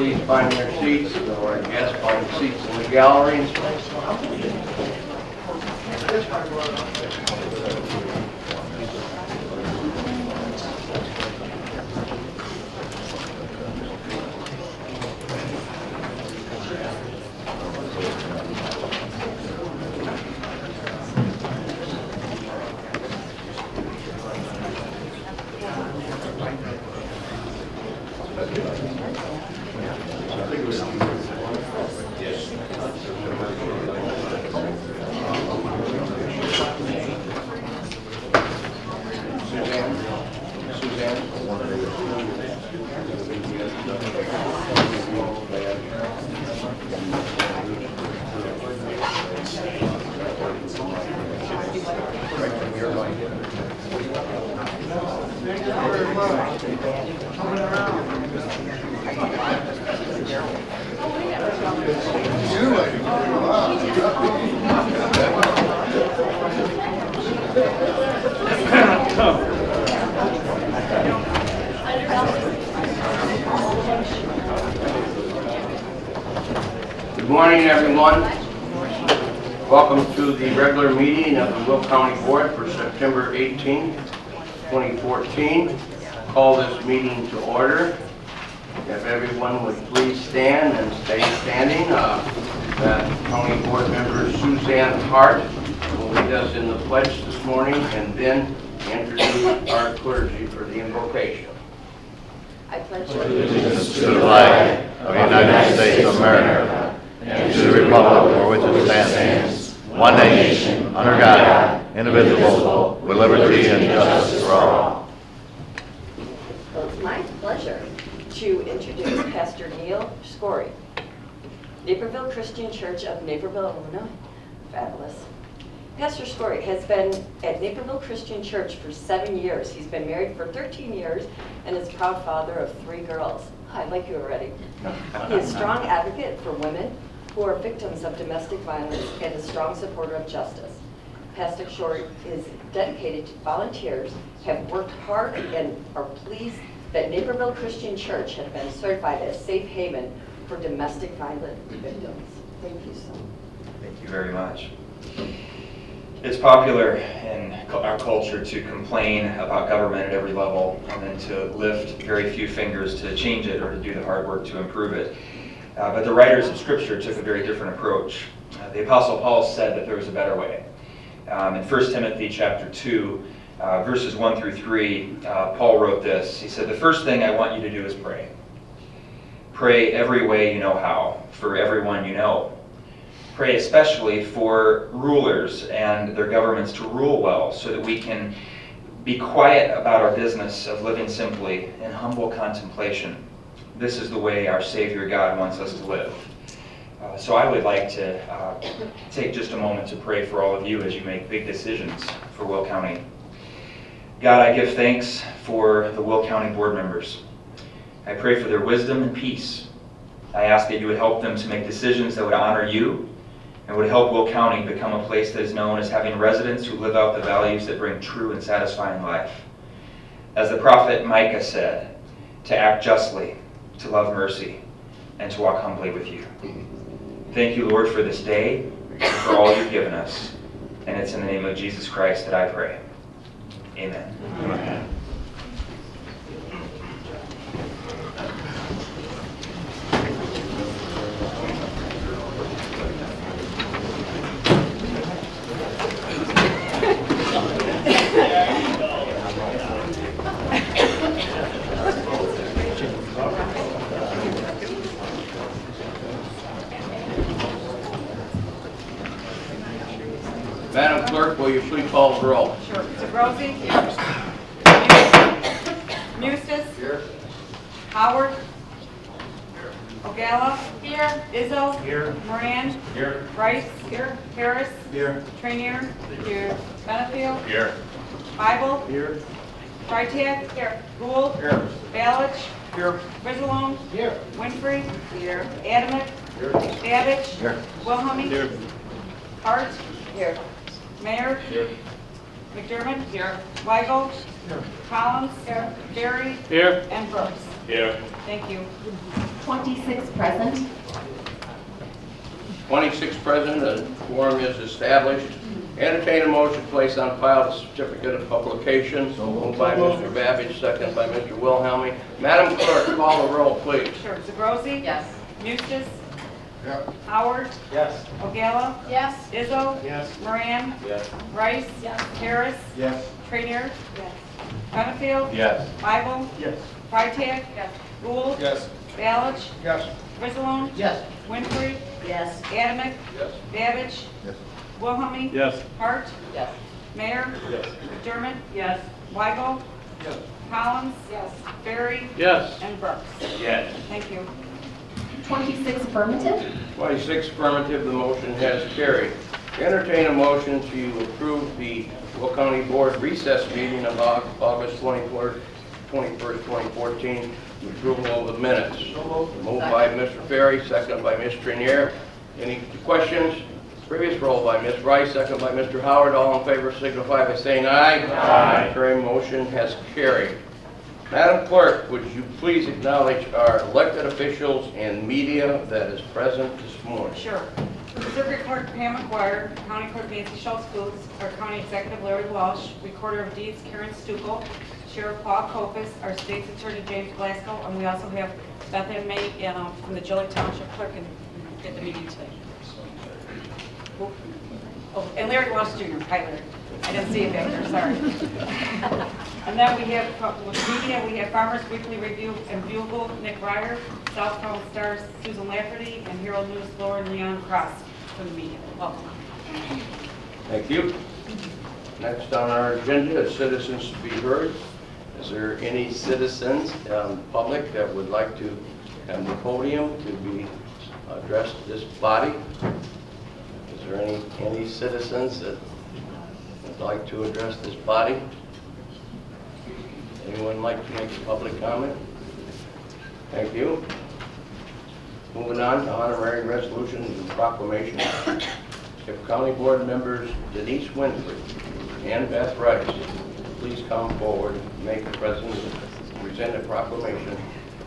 please find their seats, or I guess find seats in the gallery? Suzanne? Suzanne? Good morning, everyone. Welcome to the regular meeting of the Will County Board for September 18, 2014. Call this meeting to order. If everyone would please stand and stay standing. Uh, that County Board member Suzanne Hart will lead us in the pledge this morning and then introduce our clergy for the invocation. I pledge allegiance to the flag of the United States of America and to the republic for which it stands, one nation, under God, indivisible, with liberty and justice for all. Well, it's my pleasure to introduce Pastor Neil Scory, Naperville Christian Church of Naperville, Illinois. Fabulous. Pastor Scory has been at Naperville Christian Church for seven years. He's been married for 13 years and is proud father of three girls. I like you already. He is a strong advocate for women who are victims of domestic violence and a strong supporter of justice. Pastor Short is dedicated to volunteers, have worked hard and are pleased that Naperville Christian Church has been certified as safe haven for domestic violence victims. Thank you so much. Very much. It's popular in our culture to complain about government at every level and then to lift very few fingers to change it or to do the hard work to improve it. Uh, But the writers of Scripture took a very different approach. Uh, The Apostle Paul said that there was a better way. Um, In 1 Timothy chapter 2, uh, verses 1 through 3, uh, Paul wrote this. He said, "The first thing I want you to do is pray. Pray every way you know how, for everyone you know." Pray especially for rulers and their governments to rule well so that we can be quiet about our business of living simply in humble contemplation. This is the way our Savior God wants us to live. Uh, so I would like to uh, take just a moment to pray for all of you as you make big decisions for Will County. God, I give thanks for the Will County board members. I pray for their wisdom and peace. I ask that you would help them to make decisions that would honor you and would help Will County become a place that is known as having residents who live out the values that bring true and satisfying life. As the prophet Micah said, to act justly, to love mercy, and to walk humbly with you. Thank you, Lord, for this day, for all you've given us. And it's in the name of Jesus Christ that I pray. Amen. Madam Clerk, will you please call the roll? Sure. Zabrosi? Moustis? Here. Howard? Ogalla? Here. Izzo? Here. Moran? Here. Rice? Here. Harris? Here. Traynere? Here. Benefield? Here. Bible? Here. Freitag? Here. Gould? Here. Balich? Here. Griswold? Here. Winfrey? Here. Adamick? Here. Davich? Here. Wilhelmie? Here. Hart? Here. Mayor? Here. McDermott? Here. Weigel? Here. Collins? Here. Jerry? Here. And Brooks. Here. Thank you. 26 present. 26 present, a quorum is established. Entertain a motion to place on file the certificate of publication. Moved by Mr. Babbage, second by Mr. Wilhelmie. Madam Clerk, call the roll, please. Sure. Zebrowski? Yes. Moustis? Howard? Yes. Ogalla? Yes. Izzo? Yes. Moran? Yes. Rice? Yes. Harris? Yes. Traynere? Yes. Penfield? Yes. Bible? Yes. Freitag? Yes. Gould? Yes. Balich? Yes. Griswold? Yes. Winfrey? Yes. Adamick? Yes. Babbage? Yes. Wilhelmie? Yes. Hart? Yes. Mayor? Yes. McDermott? Yes. Weigel? Yes. Collins? Yes. Barry? Yes. And Brooks. Yes. Thank you. 26 affirmative. 26 affirmative, the motion has carried. Entertain a motion to approve the Will County Board recess meeting of Au- August 24th, 21st, 2014, approval of the minutes. Moved by Mr. Ferry, second by Ms. Traynere. Any questions? Previous roll by Ms. Rice, second by Mr. Howard. All in favor signify by saying aye. Aye. Carried, motion has carried. Madam Clerk, would you please acknowledge our elected officials and media that is present this morning? Sure. Circuit Clerk Pam McGuire, County Clerk Nancy Schultz Voots, our County Executive Larry Walsh, Recorder of Deeds Karen Stukel, Sheriff Paul Kaupas, our State's Attorney James Glasgow, and we also have Beth Ann May uh, from the Joliet Township Clerk and at the meeting today. Oh, and Larry Walsh Jr., hi Larry. I didn't see it back there, sorry. And then we have, with media, we have Farmers Weekly Review and Bugle, Nick Ryer, SouthtownStar, Susan Lafferty, and Herald News, Lauren Leone-Cross from the media. Welcome. Thank you. Next on our agenda is citizens to be heard. Is there any citizens, um, public that would like to come to the podium to be addressed to this body? Is there any, any citizens that like to address this body? Anyone like to make a public comment? Thank you. Moving on to honorary resolutions and proclamations. If County Board members Denise Winfrey and Beth Rice, please come forward make the present, present a proclamation,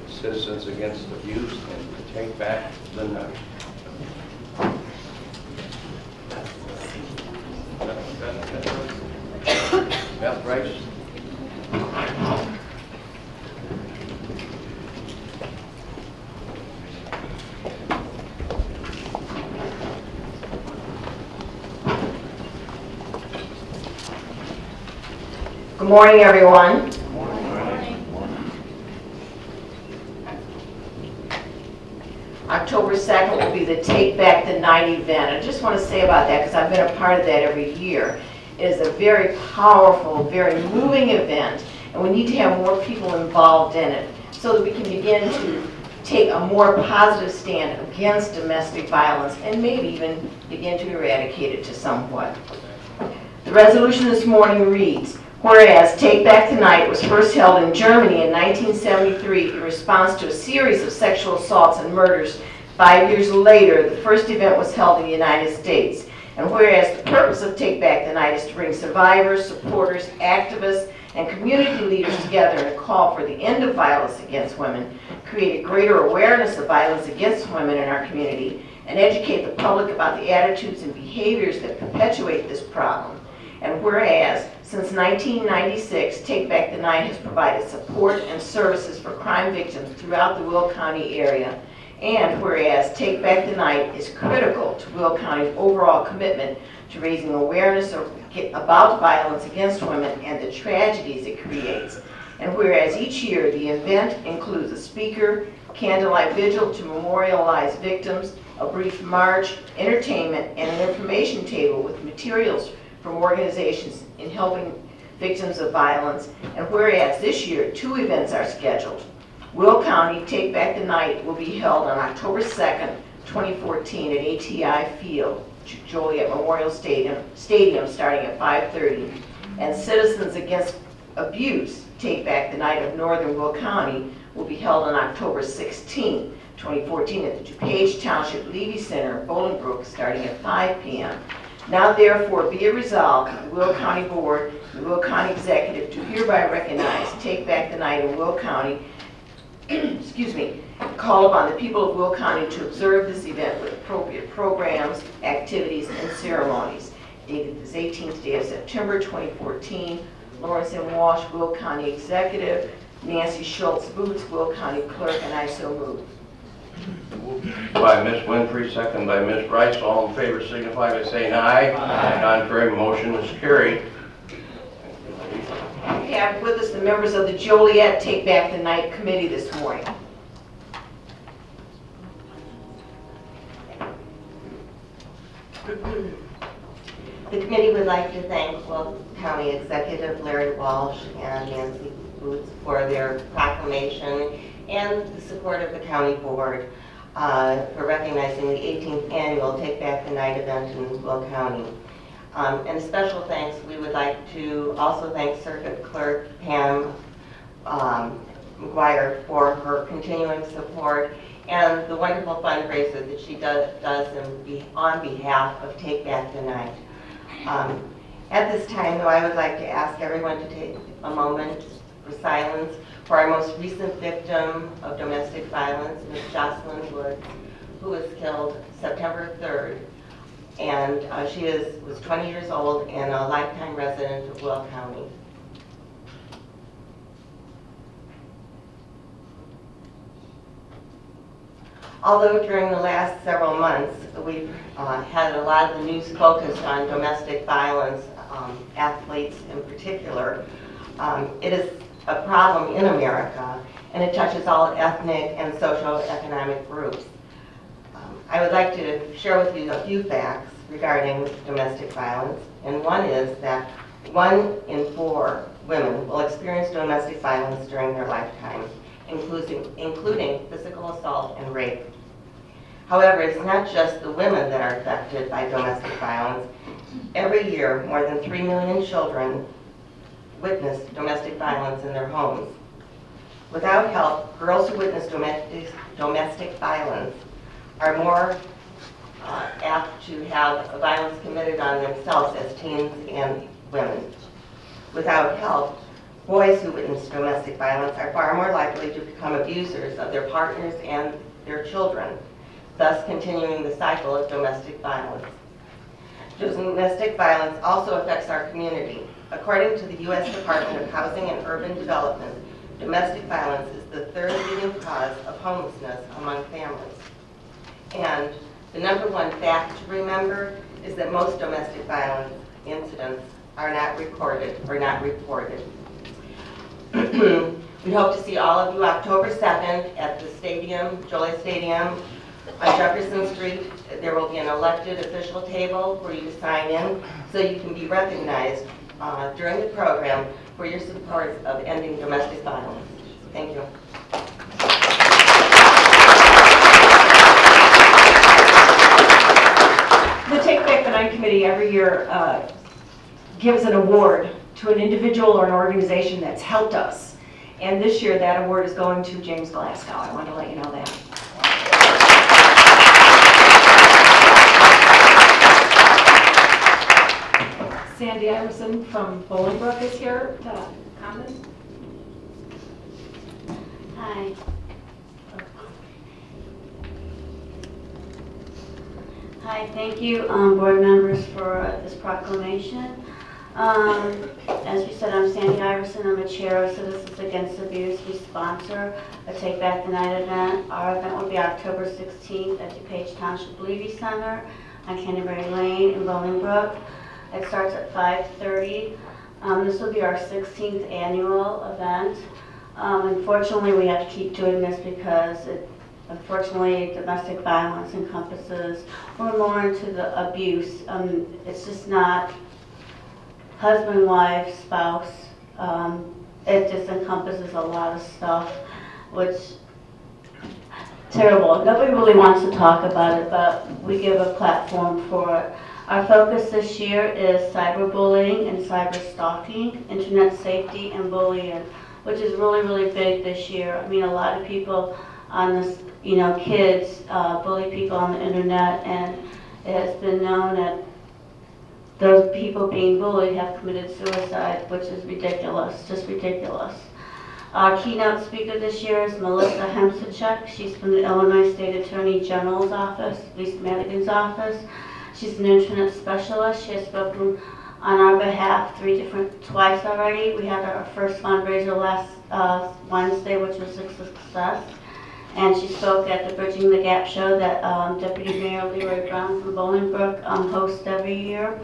Citizens Against Abuse and Take Back the Night. Beth Rice? Good morning, everyone. October 2nd will be the Take Back the Night event. I just want to say about that, because I've been a part of that every year. It is a very powerful, very moving event, and we need to have more people involved in it so that we can begin to take a more positive stand against domestic violence and maybe even begin to eradicate it to somewhat. The resolution this morning reads, Whereas Take Back the Night was first held in Germany in 1973 in response to a series of sexual assaults and murders. Five years later, the first event was held in the United States. And whereas the purpose of Take Back the Night is to bring survivors, supporters, activists, and community leaders together in a call for the end of violence against women, create a greater awareness of violence against women in our community, and educate the public about the attitudes and behaviors that perpetuate this problem. And whereas, since 1996, Take Back the Night has provided support and services for crime victims throughout the Will County area. And whereas Take Back the Night is critical to Will County's overall commitment to raising awareness about violence against women and the tragedies it creates. And whereas each year, the event includes a speaker, candlelight vigil to memorialize victims, a brief march, entertainment, and an information table with materials from organizations in helping victims of violence. And whereas this year, two events are scheduled. Will County Take Back the Night will be held on October 2nd, 2014 at ATI Field, Joliet Memorial Stadium, Stadium starting at 5:30. And Citizens Against Abuse Take Back the Night of Northern Will County will be held on October 16th, 2014 at the DuPage Township Levy Center, Bolingbrook, starting at 5 p.m. Now therefore be it resolved, the Will County Board, the Will County Executive do hereby recognize Take Back the Night in Will County excuse me, call upon the people of Will County to observe this event with appropriate programs, activities, and ceremonies. Dated this 18th day of September 2014, Lawrence M. Walsh, Will County Executive, Nancy Schultz Voots, Will County Clerk, and I so move. By Ms. Winfrey, second by Ms. Rice. All in favor signify by saying aye. Aye. Contrary, motion is carried. We have with us the members of the Joliet Take Back the Night Committee this morning. The committee would like to thank Will County Executive Larry Walsh and Nancy Voots for their proclamation and the support of the county board uh, for recognizing the 18th annual Take Back the Night event in Will County. Um, And special thanks, we would like to also thank Circuit Clerk Pam um, McGuire for her continuing support and the wonderful fundraiser that she does does be- on behalf of Take Back the Night. Um, At this time, though, I would like to ask everyone to take a moment for silence for our most recent victim of domestic violence, Ms. Jocelyn Woods, who was killed September 3rd. And uh, she is, was 20 years old and a lifetime resident of Will County. Although during the last several months, we've uh, had a lot of the news focused on domestic violence, um, athletes in particular, um, it is a problem in America, and it touches all ethnic and social economic groups. Um, I would like to share with you a few facts regarding domestic violence, and one is that one in four women will experience domestic violence during their lifetime, including, including physical assault and rape. However, it's not just the women that are affected by domestic violence. Every year, more than 3 million children witness domestic violence in their homes. Without help, girls who witness domestic, domestic violence are more uh, apt to have violence committed on themselves as teens and women. Without help, boys who witness domestic violence are far more likely to become abusers of their partners and their children, thus continuing the cycle of domestic violence. Domestic violence also affects our community. According to the U.S. Department of Housing and Urban Development, domestic violence is the third leading cause of homelessness among families. And the number one fact to remember is that most domestic violence incidents are not recorded or not reported. We hope to see all of you October 2nd at the stadium, Joliet Stadium, on Jefferson Street. There will be an elected official table for you sign in so you can be recognized uh, during the program for your support of ending domestic violence. Thank you. The Take Back the Night Committee every year uh, gives an award to an individual or an organization that's helped us. And this year, that award is going to James Glasgow. I want to let you know that. Sandy Iverson from Bolingbrook is here to comment. Hi. Hi, thank you, um, board members, for uh, this proclamation. Um, As you said, I'm Sandy Iverson, I'm a chair of Citizens Against Abuse. We sponsor a Take Back the Night event. Our event will be October 16th at DuPage Township Levy Center on Canterbury Lane in Bolingbrook. It starts at 5:30. Um, This will be our 16th annual event. Um, Unfortunately, we have to keep doing this because it, unfortunately, domestic violence encompasses, more into the abuse. Um, It's just not husband, wife, spouse. Um, It just encompasses a lot of stuff, which terrible. Nobody really wants to talk about it, but we give a platform for it. Our focus this year is cyberbullying and cyberstalking, internet safety and bullying, which is really, really big this year. I mean, a lot of people on this, you know, kids uh, bully people on the internet, and it has been known that those people being bullied have committed suicide, which is ridiculous, just ridiculous. Our keynote speaker this year is Melissa Hemsachek. She's from the Illinois State Attorney General's office, Lisa Madigan's office. She's an internet specialist. She has spoken on our behalf three different, twice already. We had our first fundraiser last uh, Wednesday, which was a success. And she spoke at the Bridging the Gap show that um, Deputy Mayor Leroy Brown from Bolingbrook um, hosts every year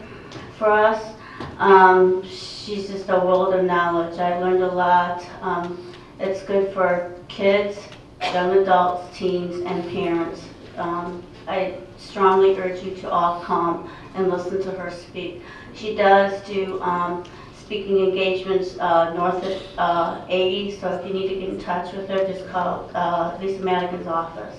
for us. Um, she's just a world of knowledge. I learned a lot. Um, it's good for kids, young adults, teens, and parents. Um, I strongly urge you to all come and listen to her speak. She does do um, speaking engagements uh, north of uh, 80, so if you need to get in touch with her, just call uh, Lisa Madigan's office.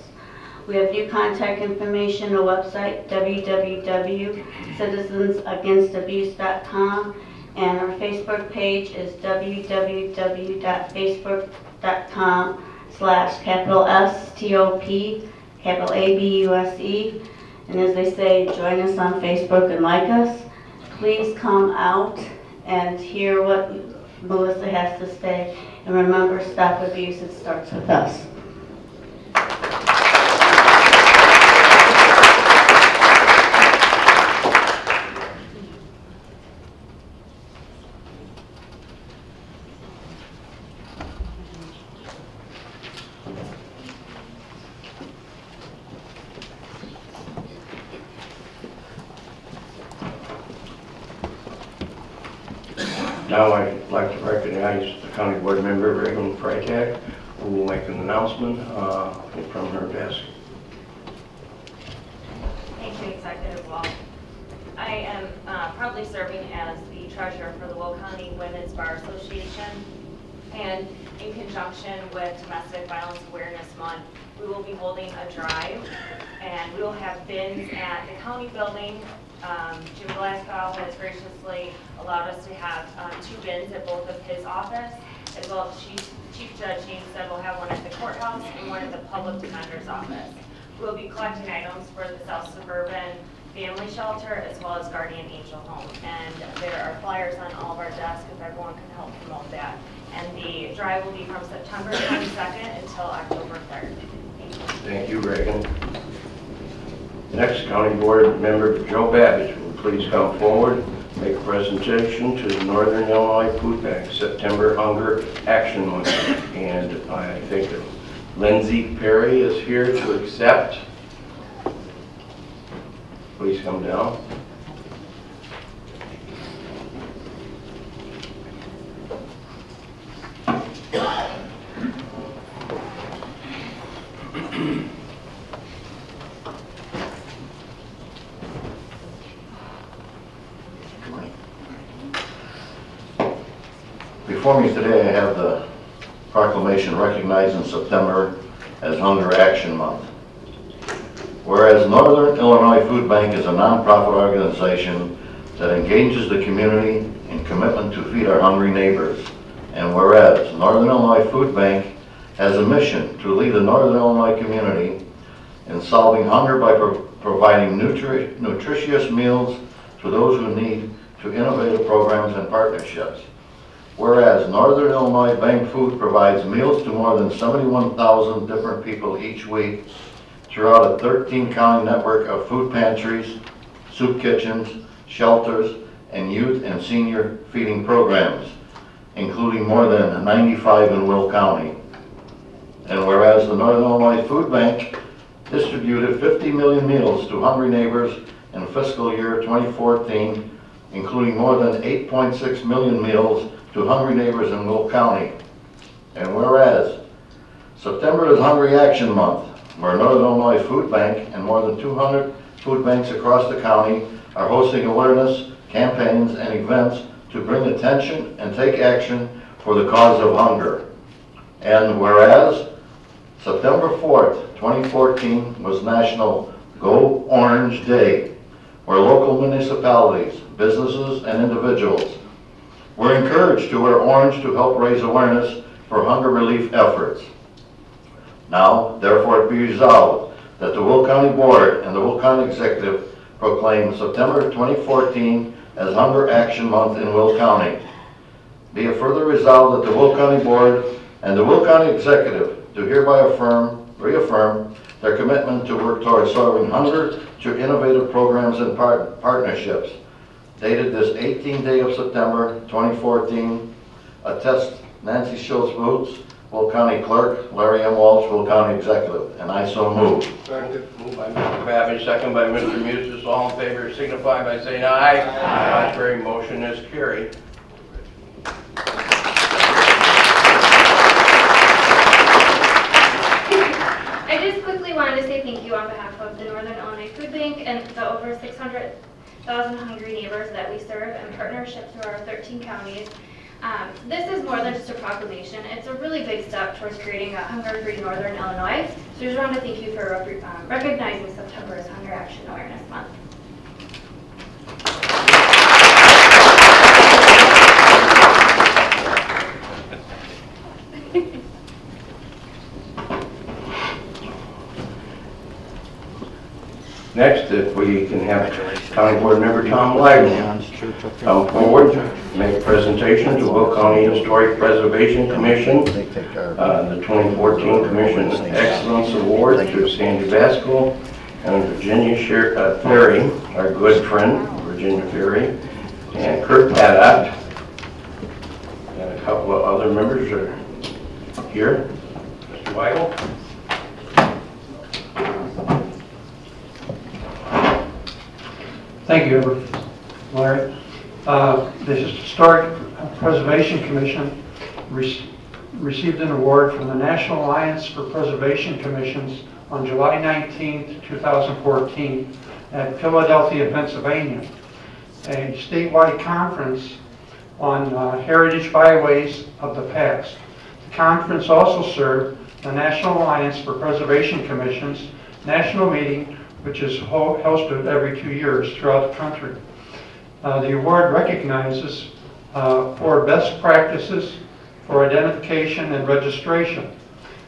We have new contact information, a website, www.citizensagainstabuse.com, and our Facebook page is www.facebook.com slash capital S T O P, capital A B U S E. And as they say, join us on Facebook and like us. Please come out and hear what Melissa has to say. And remember, stop abuse, it starts with us. Now I'd like to recognize the county board member, Reagan Freitag, who will make an announcement uh, from her desk. Thank you, Executive Wall. I am uh, proudly serving as the treasurer for the Will County Women's Bar Association. And in conjunction with Domestic Violence Awareness Month, we will be holding a drive. And we will have bins at the county building. Um, Jim Glasgow has graciously allowed us to have um, two bins at both of his office, as well as Chief Chief Judge James said we'll have one at the courthouse and one at the public defender's office. We'll be collecting items for the South Suburban Family Shelter as well as Guardian Angel Home. And there are flyers on all of our desks if everyone can help promote that. And the drive will be from September 22nd until October 3rd. Thank you. Reagan. Next, county board member Joe Babbage will please come forward, make a presentation to the Northern Illinois Food Bank September Hunger Action Month. And I think Lindsay Perry is here to accept. Please come down. Before me today, I have the proclamation recognizing September as Hunger Action Month. Whereas Northern Illinois Food Bank is a nonprofit organization that engages the community in commitment to feed our hungry neighbors. And whereas Northern Illinois Food Bank has a mission to lead the Northern Illinois community in solving hunger by pro- providing nutri- nutritious meals to those who need to innovative programs and partnerships. Whereas Northern Illinois Bank Food provides meals to more than 71,000 different people each week throughout a 13-county network of food pantries, soup kitchens, shelters, and youth and senior feeding programs, including more than 95 in Will County. And whereas the Northern Illinois Food Bank distributed 50 million meals to hungry neighbors in fiscal year 2014, including more than 8.6 million meals to hungry neighbors in Will County. And whereas September is Hungry Action Month, where Northern Illinois Food Bank and more than 200 food banks across the county are hosting awareness campaigns and events to bring attention and take action for the cause of hunger. And whereas September 4th, 2014 was National Go Orange Day, where local municipalities, businesses, and individuals were encouraged to wear orange to help raise awareness for hunger relief efforts. Now, therefore, it be resolved that the Will County Board and the Will County Executive proclaim September 2014 as Hunger Action Month in Will County. Be it further resolved that the Will County Board and the Will County Executive do hereby affirm, reaffirm their commitment to work towards solving hunger through innovative programs and part- partnerships. Dated this 18th day of September 2014, attest Nancy Schultz Voots, Will County Clerk, Larry M. Walsh, Will County Executive, and I so move. Second. Moved by Mr. Babbage, second by Mr. Moustis. All in favor signify by saying aye. Aye. Contrary, motion is carried. I just quickly wanted to say thank you on behalf of the Northern Illinois Food Bank and the over 600,000 hungry neighbors that we serve in partnership through our 13 counties. Um, This is more than just a proclamation. It's a really big step towards creating a hunger-free Northern Illinois. So I just wanted to thank you for um, recognizing September as Hunger Action Awareness Month. Next, if we can have County Board Member Tom Wagner come forward, make a presentation to Will County Historic Preservation Commission, uh, the 2014 Commission Excellence Award to Sandy Vasko and Virginia Sher- uh, Ferry, our good friend, Virginia Ferry, and Kurt Paddock. And a couple of other members are here. Mr. Weigel? Thank you, Larry. Uh, The Historic Preservation Commission rec- received an award from the National Alliance for Preservation Commissions on July 19, 2014, at Philadelphia, Pennsylvania, a statewide conference on uh, heritage byways of the past. The conference also served the National Alliance for Preservation Commissions national meeting, which is hosted every two years throughout the country. Uh, The award recognizes uh, for best practices for identification and registration.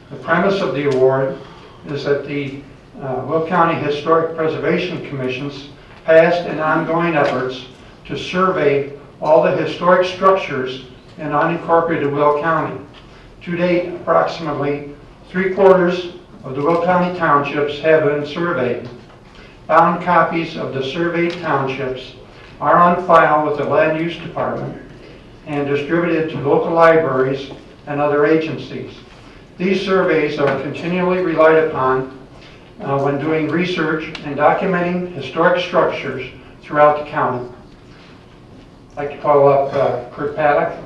The premise of the award is that the uh, Will County Historic Preservation Commission's past and ongoing efforts to survey all the historic structures in unincorporated Will County. To date, approximately three-quarters of the Will County townships have been surveyed. Bound copies of the surveyed townships are on file with the Land Use Department and distributed to local libraries and other agencies. These surveys are continually relied upon uh, when doing research and documenting historic structures throughout the county. I'd like to call up uh, Kurt Paddock.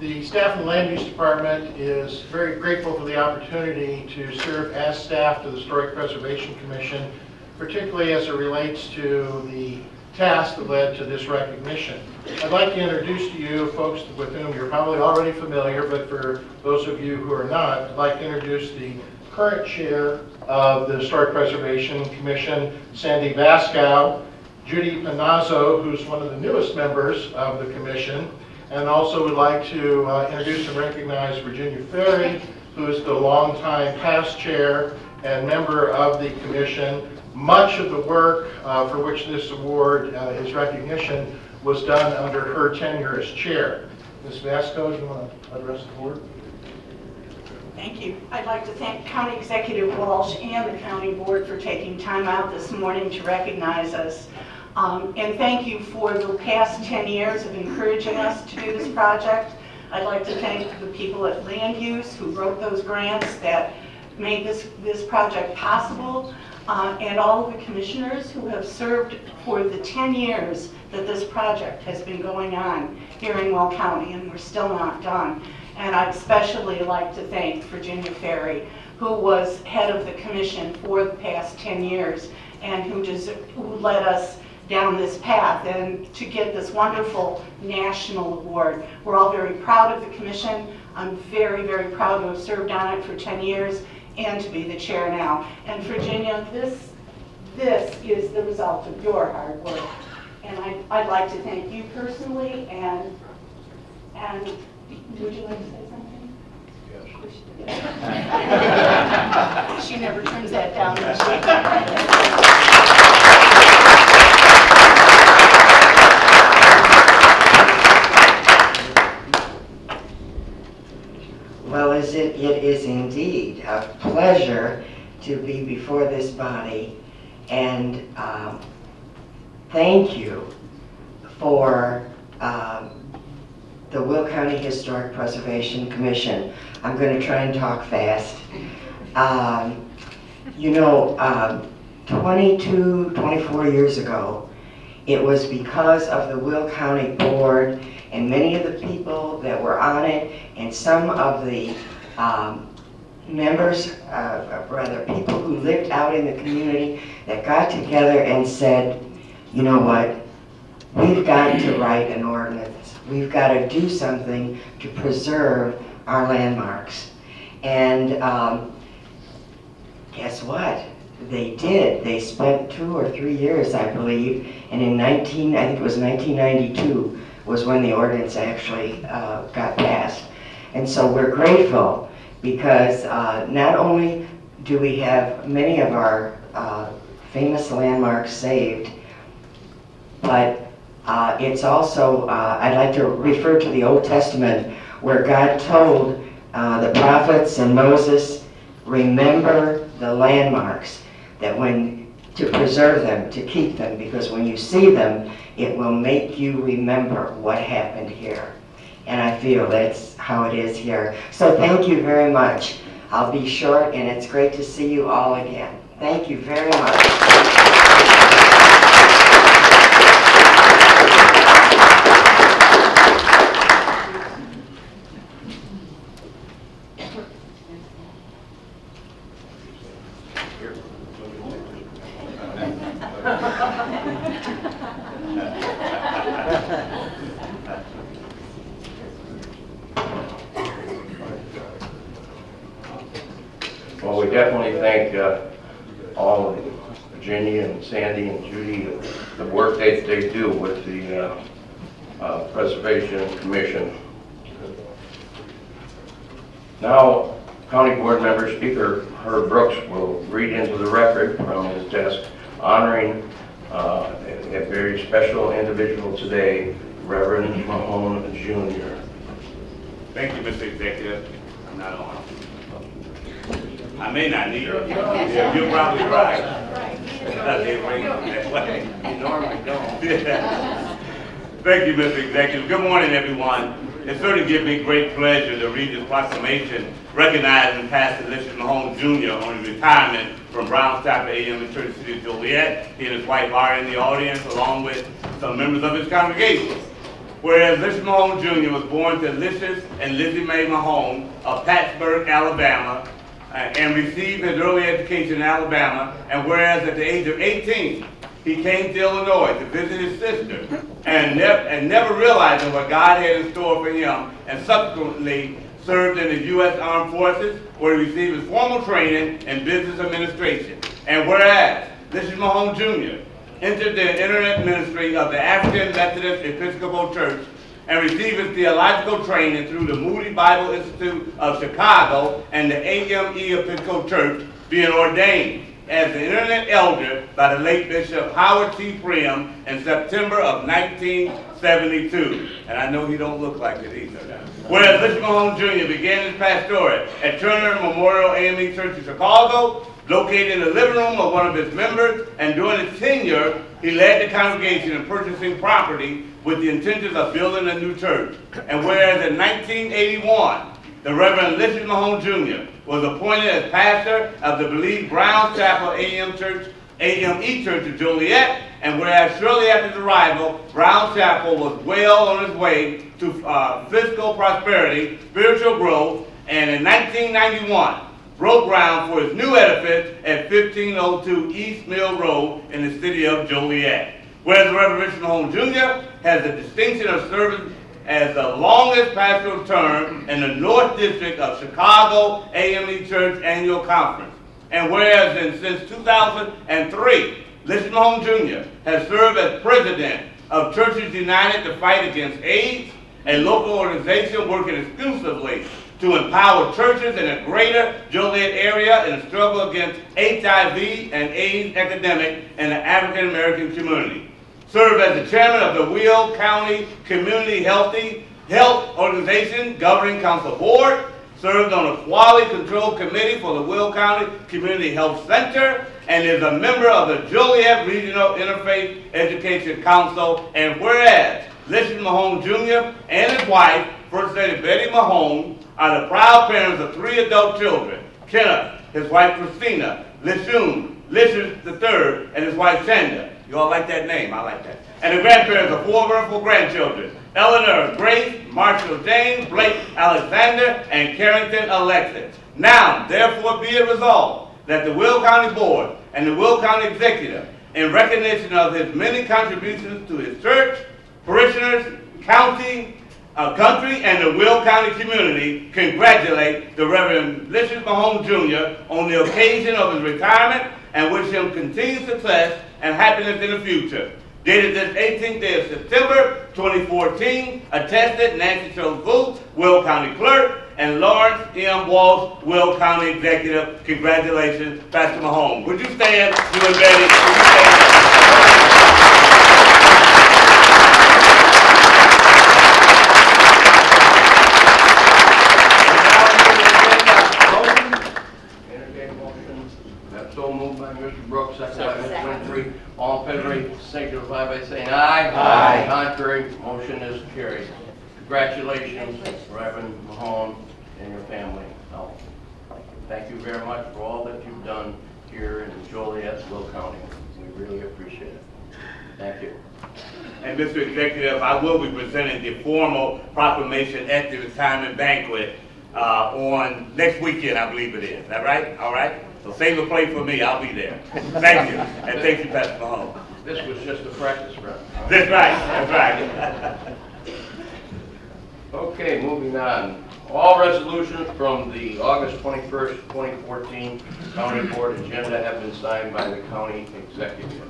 The staff in the Land Use Department is very grateful for the opportunity to serve as staff to the Historic Preservation Commission, particularly as it relates to the task that led to this recognition. I'd like to introduce to you folks with whom you're probably already familiar, but for those of you who are not, I'd like to introduce the current chair of the Historic Preservation Commission, Sandy Vasko, Judy Panazzo, who's one of the newest members of the commission, and also would like to uh, introduce and recognize Virginia Ferry, who is the longtime past chair and member of the commission. Much of the work uh, for which this award uh, is recognition was done under her tenure as chair. Ms. Vasko, do you want to address the board? Thank you. I'd like to thank County Executive Walsh and the County Board for taking time out this morning to recognize us. Um, And thank you for the past 10 years of encouraging us to do this project. I'd like to thank the people at Land Use who wrote those grants that made this, this project possible, uh, and all of the commissioners who have served for the 10 years that this project has been going on here in Will County, and we're still not done. And I'd especially like to thank Virginia Ferry, who was head of the commission for the past 10 years, and who who led us down this path and to get this wonderful national award. We're all very proud of the commission. I'm very, very proud to have served on it for 10 years and to be the chair now. And Virginia, this, this is the result of your hard work. And I, I'd like to thank you personally and, and would you like to say something? Yes. She never turns that down, Is it, it is indeed a pleasure to be before this body and um, thank you for um, the Will County Historic Preservation Commission. I'm going to try and talk fast. Um, You know, um, 22, 24 years ago, it was because of the Will County Board and many of the people that were on it and some of the um, members, uh, rather, people who lived out in the community that got together and said, you know what, we've got to write an ordinance. We've got to do something to preserve our landmarks. And um, guess what? They did. They spent two or three years, I believe, and in 19, I think it was 1992, was when the ordinance actually uh, got passed. And so we're grateful because uh, not only do we have many of our uh, famous landmarks saved, but uh, it's also, uh, I'd like to refer to the Old Testament where God told uh, the prophets and Moses, remember the landmarks, that when, to preserve them, to keep them, because when you see them, it will make you remember what happened here. And I feel that's how it is here. So thank you very much. I'll be short, and it's great to see you all again. Thank you very much. Well, we definitely thank uh, all of Virginia and Sandy and Judy, the work they, they do with the uh, uh, Preservation Commission. Now, County Board Member Speaker Herb Brooks will read into the record from his desk honoring uh, a a very special individual today, Reverend Mahone Jr. Thank you, Mr. Executive. I'm not on. I may not need it. Yeah, You're probably right. They ring that way. You normally don't. Thank you, Mr. Executive. Good morning, everyone. It certainly gives me great pleasure to read this proclamation recognizing Pastor Lynch Mahone Jr. on his retirement from Brown Chapel AM in Church City, Joliet. He and his wife are in the audience, along with some members of his congregation. Whereas Lynch Mahone Jr. was born to Licious and Lizzie Mae Mahone of Plattsburgh, Alabama, uh, and received his early education in Alabama, and whereas at the age of 18, he came to Illinois to visit his sister, and, nev- and never realizing what God had in store for him, and subsequently served in the U.S. Armed Forces, where he received his formal training in business administration. And whereas Lynch Mahone Jr. entered the itinerant ministry of the African Methodist Episcopal Church and received his theological training through the Moody Bible Institute of Chicago and the AME Episcopal Church, being ordained as an itinerant elder by the late Bishop Howard T. Primm in September of 1972. And I know he don't look like it either. Whereas Bishop Mahone Jr. began his pastorate at Turner Memorial AME Church in Chicago, located in the living room of one of its members, and during his tenure, he led the congregation in purchasing property with the intentions of building a new church. And whereas in 1981, the Reverend Lynch Mahone Jr. was appointed as pastor of the believed Brown Chapel AM Church, AME Church of Joliet, and whereas shortly after his arrival, Brown Chapel was well on its way to uh, fiscal prosperity, spiritual growth, and in 1991, broke ground for his new edifice at 1502 East Mill Road in the city of Joliet. Whereas the Reverend Richard Mahone Jr. has the distinction of serving as the longest pastoral term in the North District of Chicago AME Church Annual Conference. And whereas in, since 2003, Lynch Mahone Jr. has served as president of Churches United to Fight Against AIDS, a local organization working exclusively to empower churches in the greater Joliet area in the struggle against HIV and AIDS epidemic in the African American community. Served as the chairman of the Will County Community Healthy Health Organization Governing Council Board, serves on the Quality Control Committee for the Will County Community Health Center, and is a member of the Joliet Regional Interfaith Education Council. And whereas Lyshon Mahone Jr. and his wife, First Lady Betty Mahone, are the proud parents of three adult children, Kenneth, his wife Christina, Lishun, Lyshon III, and his wife Sandra. You all like that name? I like that. And the grandparents of four wonderful grandchildren, Eleanor Grace, Marshall James, Blake Alexander, and Carrington Alexis. Now, therefore, be it resolved that the Will County Board and the Will County Executive, in recognition of his many contributions to his church, parishioners, county, uh, country, and the Will County community, congratulate the Reverend Lyshon Mahone Jr. on the occasion of his retirement and wish him continued success and happiness in the future. Dated this 18th day of September 2014, attested Nancy Schultz Voots, Will County Clerk, and Lawrence M. Walsh, Will County Executive. Congratulations, Pastor Mahone. Would you stand, you and Betty? Would you stand? Entertained motion, that's so moved by Mr. Brooks, second by Ms. Winfrey. All in favor, signify by saying aye. Aye. Contrary, motion is carried. Congratulations, Reverend Mahone and your family. Oh, Thank you very much for all that you've done here in Joliet, Will County. We really appreciate it. Thank you. And Mr. Executive, I will be presenting the formal proclamation at the retirement banquet uh, on next weekend, I believe it is. Is that right? All right? So save a place for me, I'll be there. Thank you, and thank you, Pastor Mahone. This was just a practice run. That's right, that's right. Okay, moving on. All resolutions from the August 21st, 2014 County Board agenda have been signed by the county executive.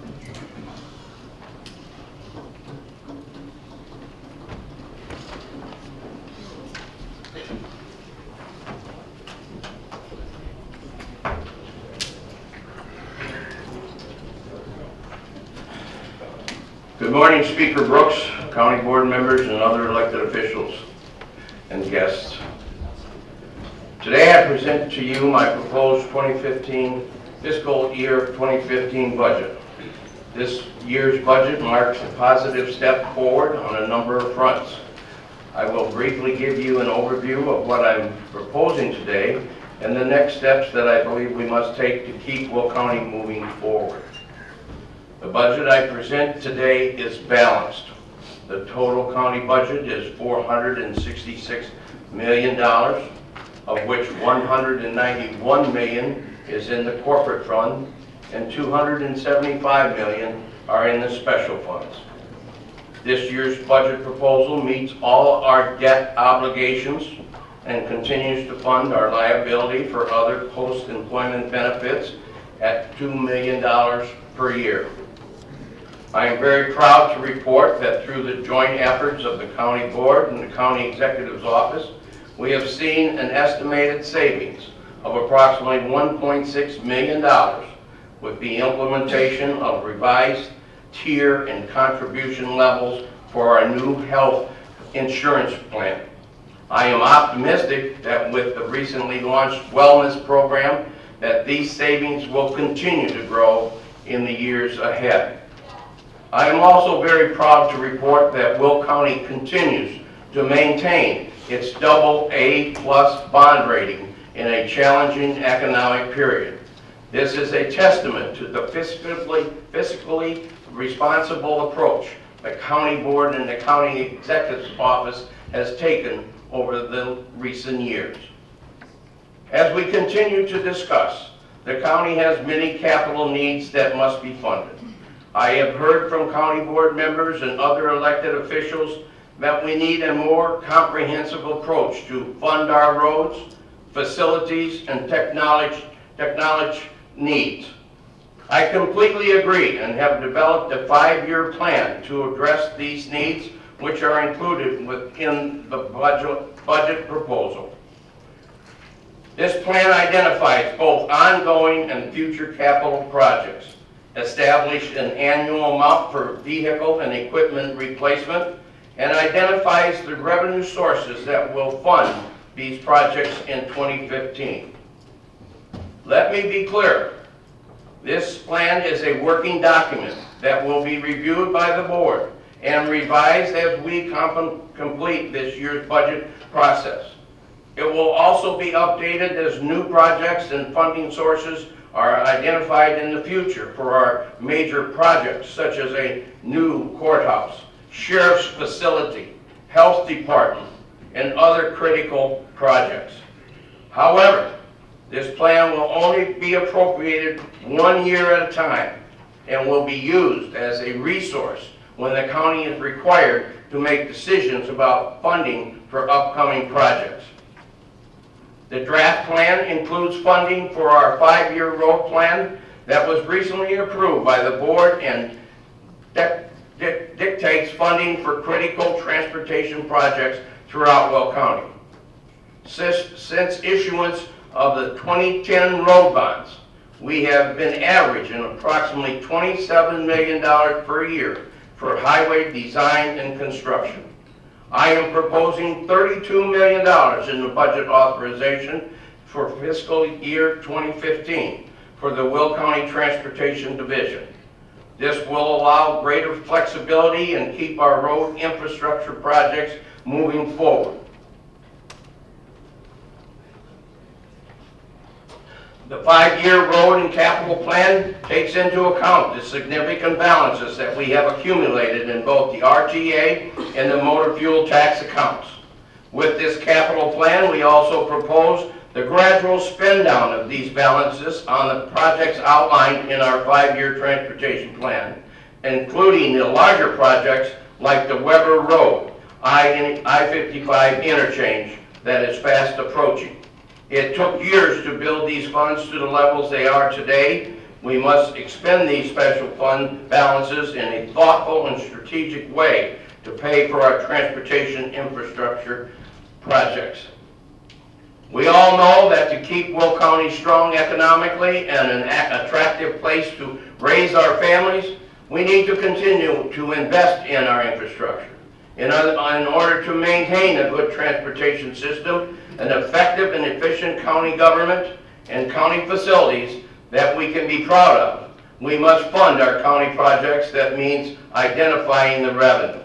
Good morning, Speaker Brooks, county board members, and other elected officials and guests. Today I present to you my proposed 2015 fiscal year 2015 budget. This year's budget marks a positive step forward on a number of fronts. I will briefly give you an overview of what I'm proposing today and the next steps that I believe we must take to keep Will County moving forward. The budget I present today is balanced. The total county budget is $466 million, of which 191 million is in the corporate fund and 275 million are in the special funds. This year's budget proposal meets all our debt obligations and continues to fund our liability for other post-employment benefits at $2 million per year. I am very proud to report that through the joint efforts of the county board and the county executive's office, we have seen an estimated savings of approximately $1.6 million with the implementation of revised tier and contribution levels for our new health insurance plan. I am optimistic that with the recently launched wellness program, that these savings will continue to grow in the years ahead. I am also very proud to report that Will County continues to maintain its double A plus bond rating in a challenging economic period. This is a testament to the fiscally, fiscally responsible approach the county board and the county executive's office has taken over the recent years. As we continue to discuss, the county has many capital needs that must be funded. I have heard from county board members and other elected officials that we need a more comprehensive approach to fund our roads, facilities, and technology, technology needs. I completely agree and have developed a five-year plan to address these needs, which are included within the budget, budget proposal. This plan identifies both ongoing and future capital projects, establish an annual amount for vehicle and equipment replacement, and identifies the revenue sources that will fund these projects in 2015. Let me be clear. This plan is a working document that will be reviewed by the board and revised as we com- complete this year's budget process. It will also be updated as new projects and funding sources are identified in the future for our major projects, such as a new courthouse, sheriff's facility, health department, and other critical projects. However, this plan will only be appropriated one year at a time and will be used as a resource when the county is required to make decisions about funding for upcoming projects. The draft plan includes funding for our five-year road plan that was recently approved by the board and dic- dic- dictates funding for critical transportation projects throughout Will County. Since, since issuance of the 2010 road bonds, we have been averaging approximately $27 million per year for highway design and construction. I am proposing $32 million in the budget authorization for fiscal year 2015 for the Will County Transportation Division. This will allow greater flexibility and keep our road infrastructure projects moving forward. The five-year road and capital plan takes into account the significant balances that we have accumulated in both the RTA and the motor fuel tax accounts. With this capital plan, we also propose the gradual spend down of these balances on the projects outlined in our five-year transportation plan, including the larger projects like the Weber Road, I- I-55 interchange that is fast approaching. It took years to build these funds to the levels they are today. We must expend these special fund balances in a thoughtful and strategic way to pay for our transportation infrastructure projects. We all know that to keep Will County strong economically and an attractive place to raise our families, we need to continue to invest in our infrastructure. In other- in order to maintain a good transportation system, an effective and efficient county government, and county facilities that we can be proud of, we must fund our county projects. That means identifying the revenue.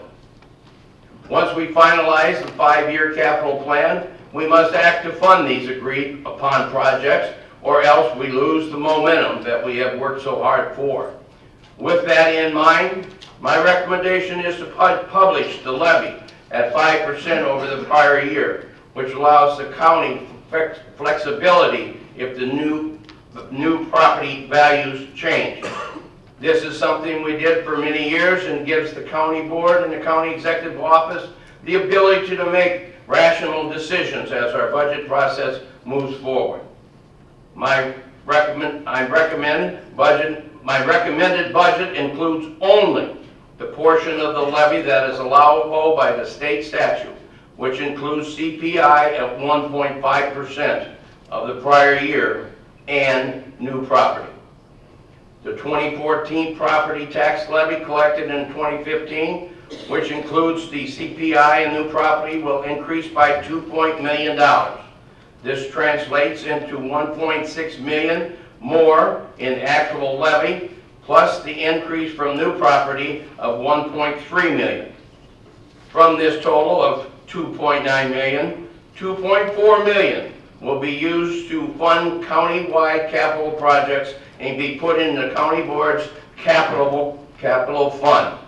Once we finalize the five-year capital plan, we must act to fund these agreed upon projects, or else we lose the momentum that we have worked so hard for. With that in mind, my recommendation is to pu- publish the levy at 5% over the prior year, which allows the county flex- flexibility if the new, new property values change. This is something we did for many years and gives the county board and the county executive office the ability to make rational decisions as our budget process moves forward. My recommend, I recommend budget, my recommended budget includes only the portion of the levy that is allowable by the state statute, which includes CPI at 1.5% of the prior year and new property. The 2014 property tax levy collected in 2015, which includes the CPI and new property, will increase by $2 million. This translates into 1.6 million more in actual levy, plus the increase from new property of 1.3 million. From this total of 2.9 million, 2.4 million will be used to fund county-wide capital projects and be put in the county board's capital, capital fund.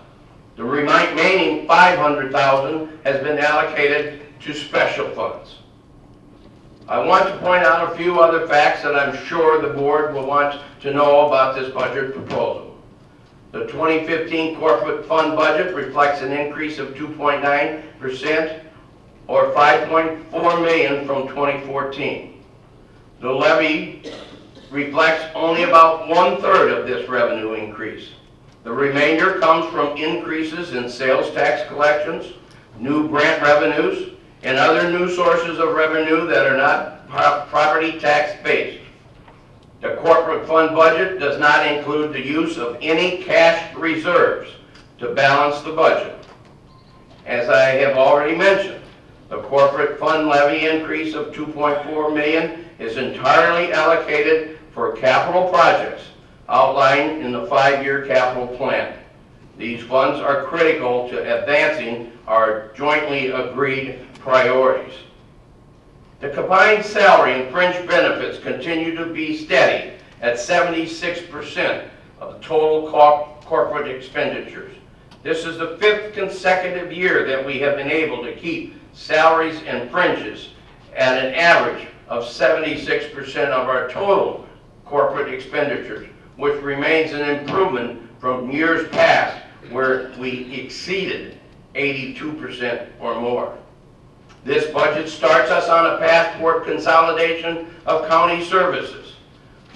The remaining 500,000 has been allocated to special funds. I want to point out a few other facts that I'm sure the board will want to know about this budget proposal. The 2015 corporate fund budget reflects an increase of 2.9% or 5.4 million from 2014. The levy reflects only about one-third of this revenue increase. The remainder comes from increases in sales tax collections, new grant revenues, and other new sources of revenue that are not property tax based. The corporate fund budget does not include the use of any cash reserves to balance the budget. As I have already mentioned, The corporate fund levy increase of 2.4 million is entirely allocated for capital projects outlined in the five-year capital plan. These funds are critical to advancing our jointly agreed priorities. The combined salary and fringe benefits continue to be steady at 76% of the total co- corporate expenditures. This is the fifth consecutive year that we have been able to keep salaries and fringes at an average of 76% of our total corporate expenditures, which remains an improvement from years past where we exceeded 82% or more. This budget starts us on a path toward consolidation of county services.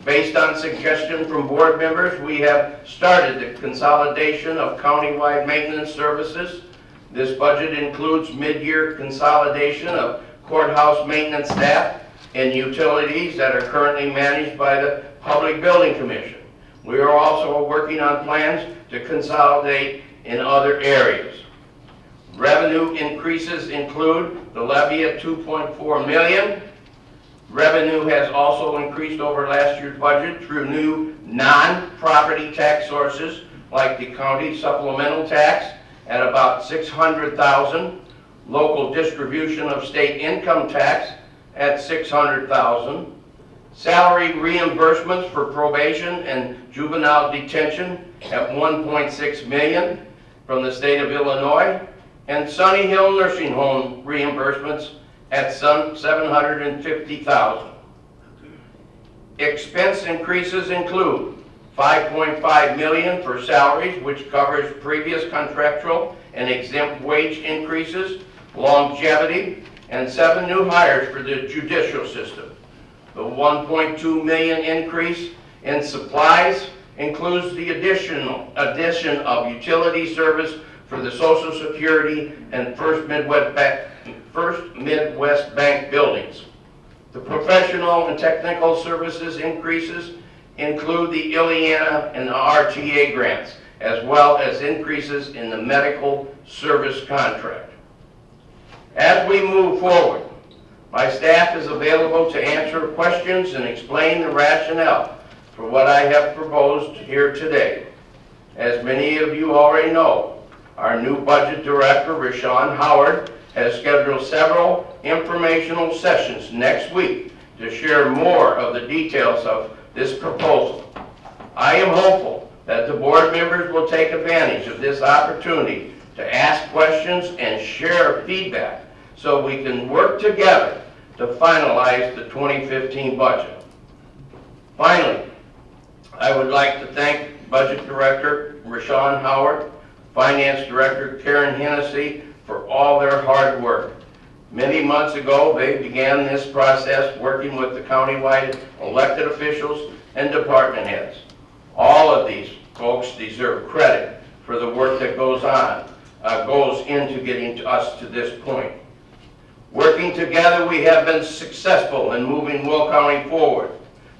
Based on suggestion from board members, we have started the consolidation of countywide maintenance services. This budget includes mid-year consolidation of courthouse maintenance staff and utilities that are currently managed by the Public Building Commission. We are also working on plans to consolidate in other areas. Revenue increases include the levy of 2.4 million. Revenue has also increased over last year's budget through new non-property tax sources like the county supplemental tax at about 600,000, local distribution of state income tax at 600,000, salary reimbursements for probation and juvenile detention at 1.6 million from the state of Illinois, and Sunny Hill Nursing Home reimbursements at some 750,000. Expense increases include 5.5 million for salaries, which covers previous contractual and exempt wage increases, longevity, and seven new hires for the judicial system. The 1.2 million increase in supplies includes the additional addition of utility service for the Social Security and First Midwest Bank, First Midwest Bank buildings. The professional and technical services increases include the Ileana and the RTA grants, as well as increases in the medical service contract. As we move forward, my staff is available to answer questions and explain the rationale for what I have proposed here today. As many of you already know, our new budget director, Rashawn Howard, has scheduled several informational sessions next week to share more of the details of this proposal. I am hopeful that the board members will take advantage of this opportunity to ask questions and share feedback so we can work together to finalize the 2015 budget. Finally, I would like to thank Budget Director Rashawn Howard, Finance Director Karen Hennessy for all their hard work. Many months ago, they began this process working with the countywide elected officials and department heads. All of these folks deserve credit for the work that goes on, uh, goes into getting to us to this point. Working together, we have been successful in moving Will County forward,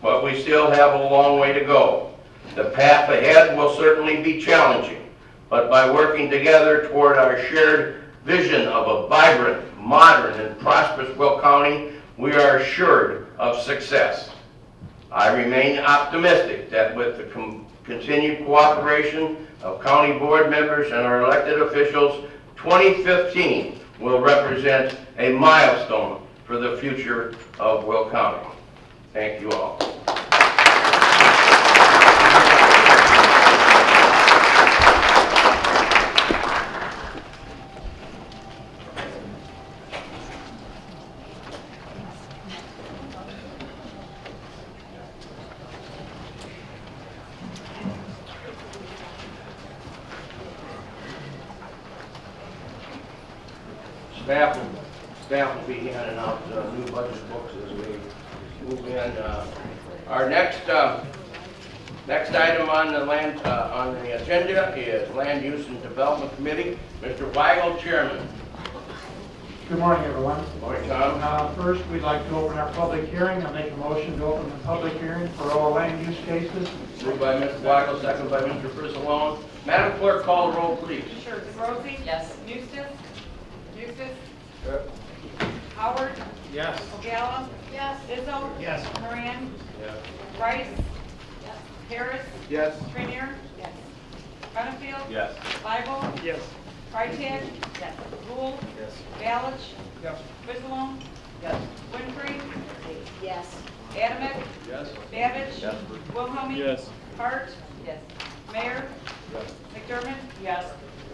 but we still have a long way to go. The path ahead will certainly be challenging, but by working together toward our shared vision of a vibrant, modern, and prosperous Will County, we are assured of success. I remain optimistic that with the continued cooperation of county board members and our elected officials, 2015 will represent a milestone for the future of Will County. Thank you all. Staff will, staff will be handing out uh, new budget books as we move in. Uh, Our next, uh, next item on the land, uh, on the agenda is Land Use and Development Committee. Mr. Weigel, Chairman. Good morning, everyone. Morning, Tom. Uh, First, we'd like to open our public hearing. I'll make a motion to open the public hearing for all land use cases. Moved by Mr. Weigel, second by Mr. Fricilone. Madam Clerk, call the roll, please. Sure, DeBrosi? Yes. Eustace? Eustace? Howard. Yes. Ogalla. Yes. Izzo. Yes. Moran. Yes. Rice. Yes. Harris. Yes. Traynere. Yes. Penfield. Yes. Lible. Yes. Freitag. Yes. Gould. Yes. Balich. Yes. Griswold. Yes. Winfrey. Yes. Adamick. Yes. Babich. Yes. Wilhelmi. Yes. Hart. Yes. Maher. Yes. McDermott. Yes.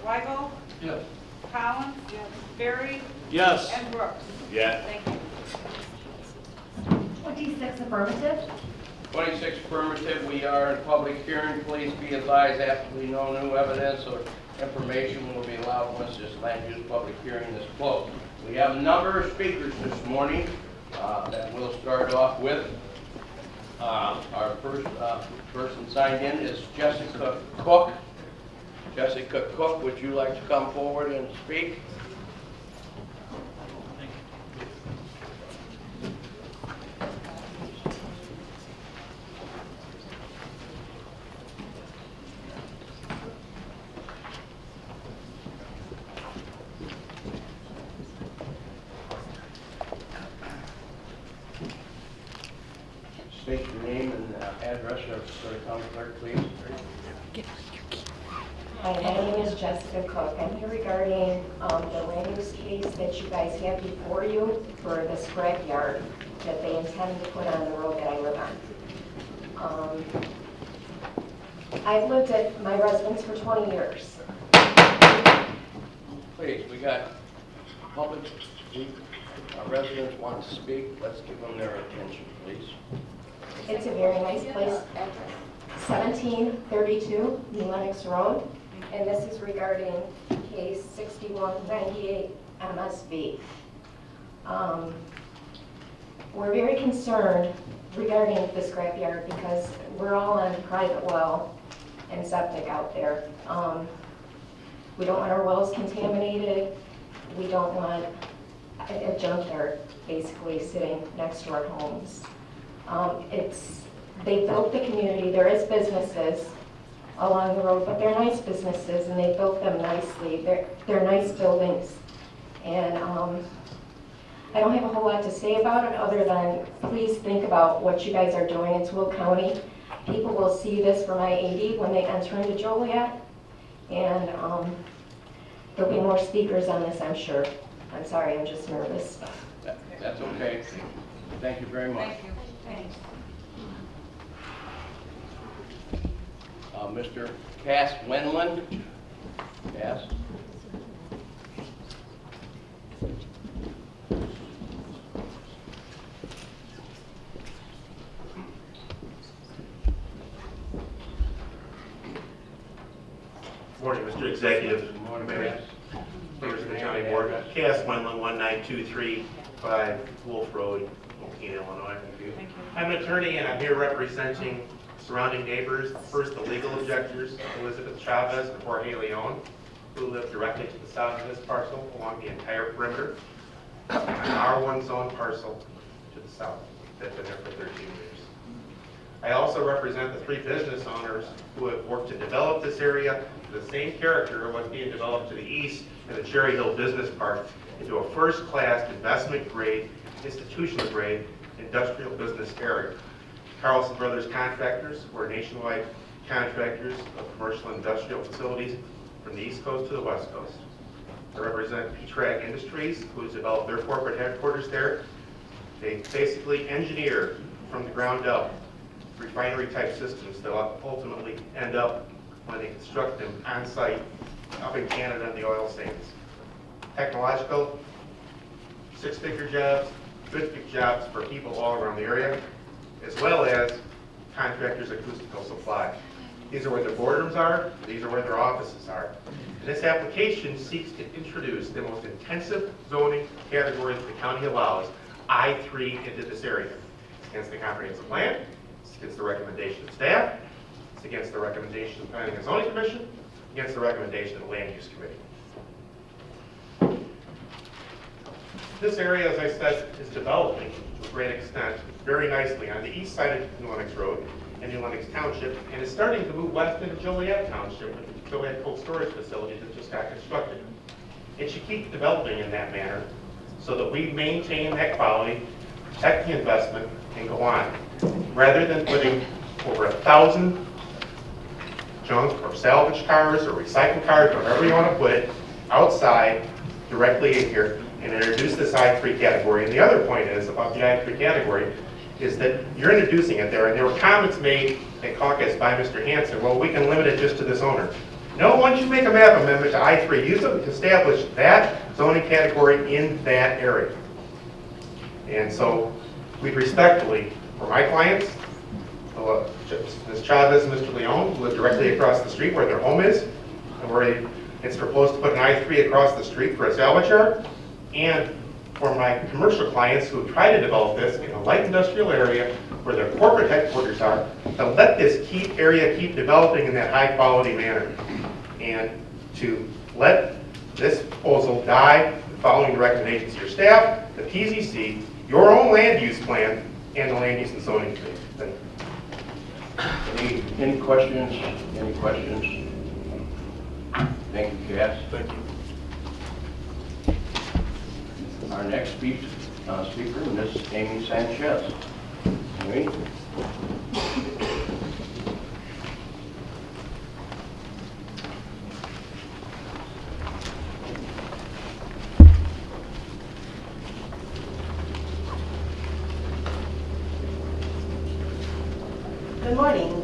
Weigel. Yes. Collins. Yes. Barry. Yes. And Brooks. Yes. Thank you. 26 affirmative. 26 affirmative, we are in public hearing. Please be advised, absolutely no new evidence or information will be allowed once this land use public hearing is closed. We have a number of speakers this morning uh, that we'll start off with. Uh, Our first uh, person signed in is Jessica Cook. Jessica Cook, would you like to come forward and speak? State your name and uh, address of the county clerk, please. Hi, my name is Jessica Cook. I'm here regarding um, the land use case that you guys have before you for the scrapyard that they intend to put on the road that I live on. Um, I've lived at my residence for 20 years. Please, we got public, uh, residents want to speak. Let's give them their attention, please. It's a very nice place. 1732 New Lenox Road, and this is regarding case 6198 MSV. Um, We're very concerned regarding the scrapyard because we're all on private well and septic out there. Um, We don't want our wells contaminated. We don't want a junkyard basically sitting next to our homes. Um, It's, they built the community, there is businesses along the road, but they're nice businesses and they built them nicely. They're, they're nice buildings. And um, I don't have a whole lot to say about it other than please think about what you guys are doing. It's Will County. People will see this from I-80 when they enter into Joliet. And um, there'll be more speakers on this, I'm sure. I'm sorry, I'm just nervous. That- That's okay. Thank you very much. Thank you. Thanks. Uh, Mr. Cass Wenland. Cass? Morning, Mr. Executive. Good morning, Mayor, Cass. Members of the county board. K.S. Wendland, 19235 Wolf Road, Mokena, Illinois. I'm an attorney and I'm here representing surrounding neighbors. First, the legal objectors, Elizabeth Chavez and Jorge Leon, who live directly to the south of this parcel along the entire perimeter. And Our one zone parcel to the south, that's been there for 13 years. I also represent the three business owners who have worked to develop this area to the same character of what's being developed to the east in the Cherry Hill Business Park into a first-class, investment-grade, institutional-grade industrial business area. Carlson Brothers Contractors, we're nationwide contractors of commercial industrial facilities from the east coast to the west coast. I represent P-Trag Industries, who's developed their corporate headquarters there. They basically engineer from the ground up refinery-type systems that ultimately end up when they construct them on-site up in Canada in the oil sands. Technological, six-figure jobs, good jobs for people all around the area, as well as contractors acoustical supply. These are where their boardrooms are, these are where their offices are. And this application seeks to introduce the most intensive zoning category that the county allows, I-3, into this area. It's against the comprehensive plan, it's against the recommendation of staff, it's against the recommendation of the Planning and Zoning Commission, against the recommendation of the Land Use Committee. This area, as I said, is developing to a great extent, very nicely on the east side of New Lenox Road in New Lenox Township, and is starting to move west into Joliet Township with the Joliet Cold Storage Facility that just got constructed. It should keep developing in that manner, so that we maintain that quality, protect the investment, and go on. Rather than putting over a thousand junk or salvage cars or recycled cars, whatever you want to put it, outside directly in here and introduce this I3 category. And the other point is about the I3 category is that you're introducing it there, and there were comments made at caucus by Mr. Hanson, well, we can limit it just to this owner. No, once you make a map amendment to I3, you establish that zoning category in that area. And so we respectfully, for my clients, Ms. Chavez and Mr. Leon live directly across the street where their home is, and where it's proposed to put an I-3 across the street for a salvage yard, and for my commercial clients who try to develop this in a light industrial area where their corporate headquarters are, to let this area keep developing in that high-quality manner, and to let this proposal die following the recommendations of your staff, the PZC, your own land use plan, and the land use and zoning committee. Any, any questions? Any questions? Thank you, Cass. Thank you. Our next speak, uh, speaker, Ms. Amy Sanchez. Amy? Good morning.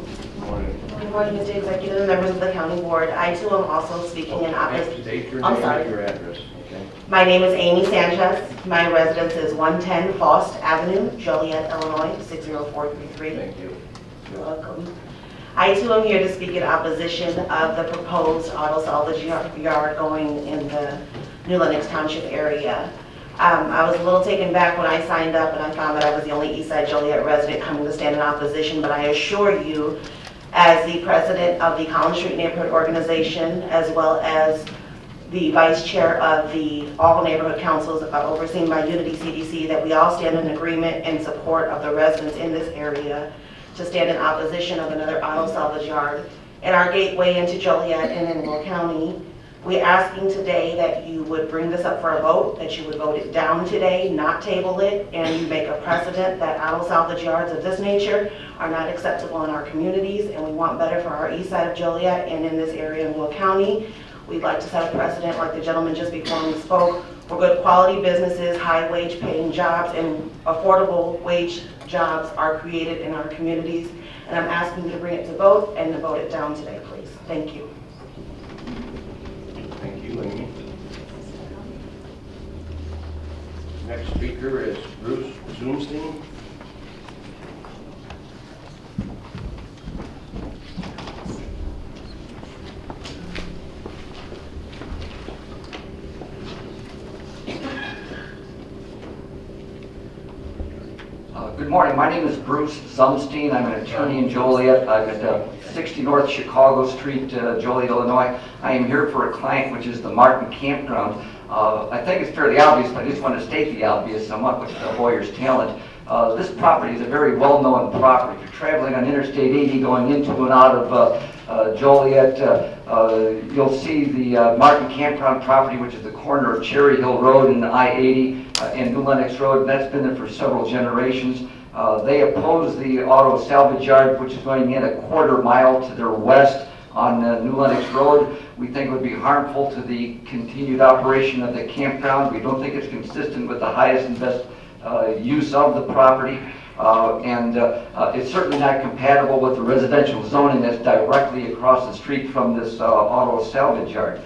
Morning, Mr. Executive and members of the county board. I too am also speaking in opposition. State your I'm name sorry. and your address, okay? My name is Amy Sanchez. My residence is 110 Faust Avenue, Joliet, Illinois, 60433. Thank you. You're welcome. I too am here to speak in opposition of the proposed auto salvage yard yard going in the New Lenox Township area. Um, I was a little taken back when I signed up and I found that I was the only East Side Joliet resident coming to stand in opposition, but I assure you, as the president of the Collins Street Neighborhood Organization, as well as the vice chair of the all neighborhood councils overseen by Unity CDC, that we all stand in agreement and support of the residents in this area to stand in opposition of another auto salvage yard at our gateway into Joliet and in Will County. We're asking today that you would bring this up for a vote, that you would vote it down today, not table it, and you make a precedent that auto salvage yards of this nature are not acceptable in our communities, and we want better for our east side of Joliet and in this area in Will County. We'd like to set a precedent, like the gentleman just before me spoke, for good quality businesses, high wage paying jobs, and affordable wage jobs are created in our communities. And I'm asking you to bring it to vote and to vote it down today, please. Thank you. Thank you, Amy. Next speaker is Bruce Zumstein. Uh, Good morning, my name is Bruce Zumstein, I'm an attorney in Joliet, I'm at uh, 60 North Chicago Street, uh, Joliet, Illinois. I am here for a client, which is the Martin Campground. Uh, I think it's fairly obvious, but I just want to state the obvious somewhat, which is the lawyer's talent. Uh, This property is a very well-known property. If you're traveling on Interstate 80 going into and out of uh, uh, Joliet, uh, uh, you'll see the Martin Campground property, which is the corner of Cherry Hill Road and I-80 uh, and New Lenox Road, that's been there for several generations. They oppose the auto salvage yard, which is going in a quarter mile to their west on uh, New Lenox Road. We think it would be harmful to the continued operation of the campground. We don't think it's consistent with the highest and best uh, use of the property. Uh, And uh, uh, it's certainly not compatible with the residential zoning that's directly across the street from this uh, auto salvage yard.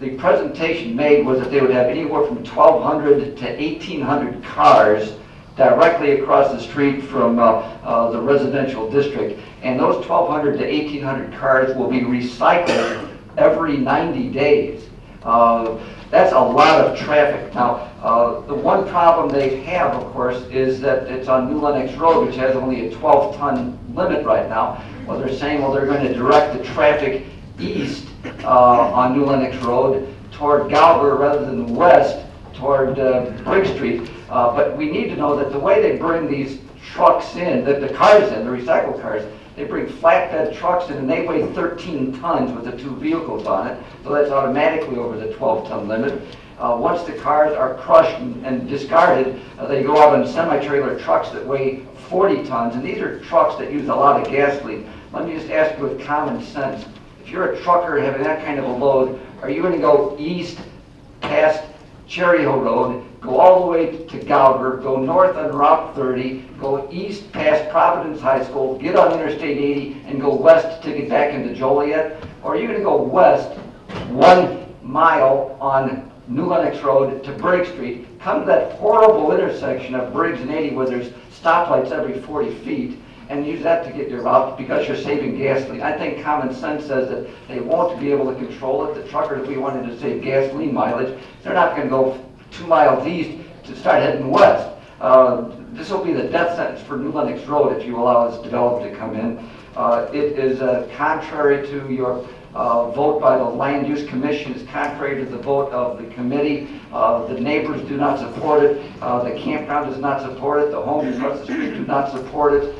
The presentation made was that they would have anywhere from 1,200 to 1,800 cars directly across the street from uh, uh, the residential district. And those 1,200 to 1,800 cars will be recycled every 90 days. Uh, That's a lot of traffic. Now, uh, the one problem they have, of course, is that it's on New Lenox Road, which has only a 12-ton limit right now. Well, they're saying, well, they're going to direct the traffic east uh, on New Lenox Road toward Gougar rather than west toward uh, Street. Uh, But we need to know that the way they bring these trucks in, the the cars in, the recycled cars, they bring flatbed trucks in and they weigh 13 tons with the two vehicles on it, so that's automatically over the 12-ton limit. Uh, Once the cars are crushed and and discarded, uh, they go out on semi-trailer trucks that weigh 40 tons, and these are trucks that use a lot of gasoline. Let me just ask you with common sense, if you're a trucker having that kind of a load, are you going to go east past Cherry Hill Road, go all the way to Gougar, go north on Route 30, go east past Providence High School, get on Interstate 80, and go west to get back into Joliet? Or are you going to go west one mile on New Lenox Road to Briggs Street, come to that horrible intersection of Briggs and 80 where there's stoplights every 40 feet, and use that to get your route because you're saving gasoline. I think common sense says that they won't be able to control it. The truckers, we wanted to save gasoline mileage, they're not going to go two miles east to start heading west. Uh, This will be the death sentence for New Lenox Road if you allow this development to come in. Uh, It is uh, contrary to your uh, vote by the Land Use Commission, it's contrary to the vote of the committee. Uh, The neighbors do not support it, Uh, the campground does not support it, the homes across the street do not support it.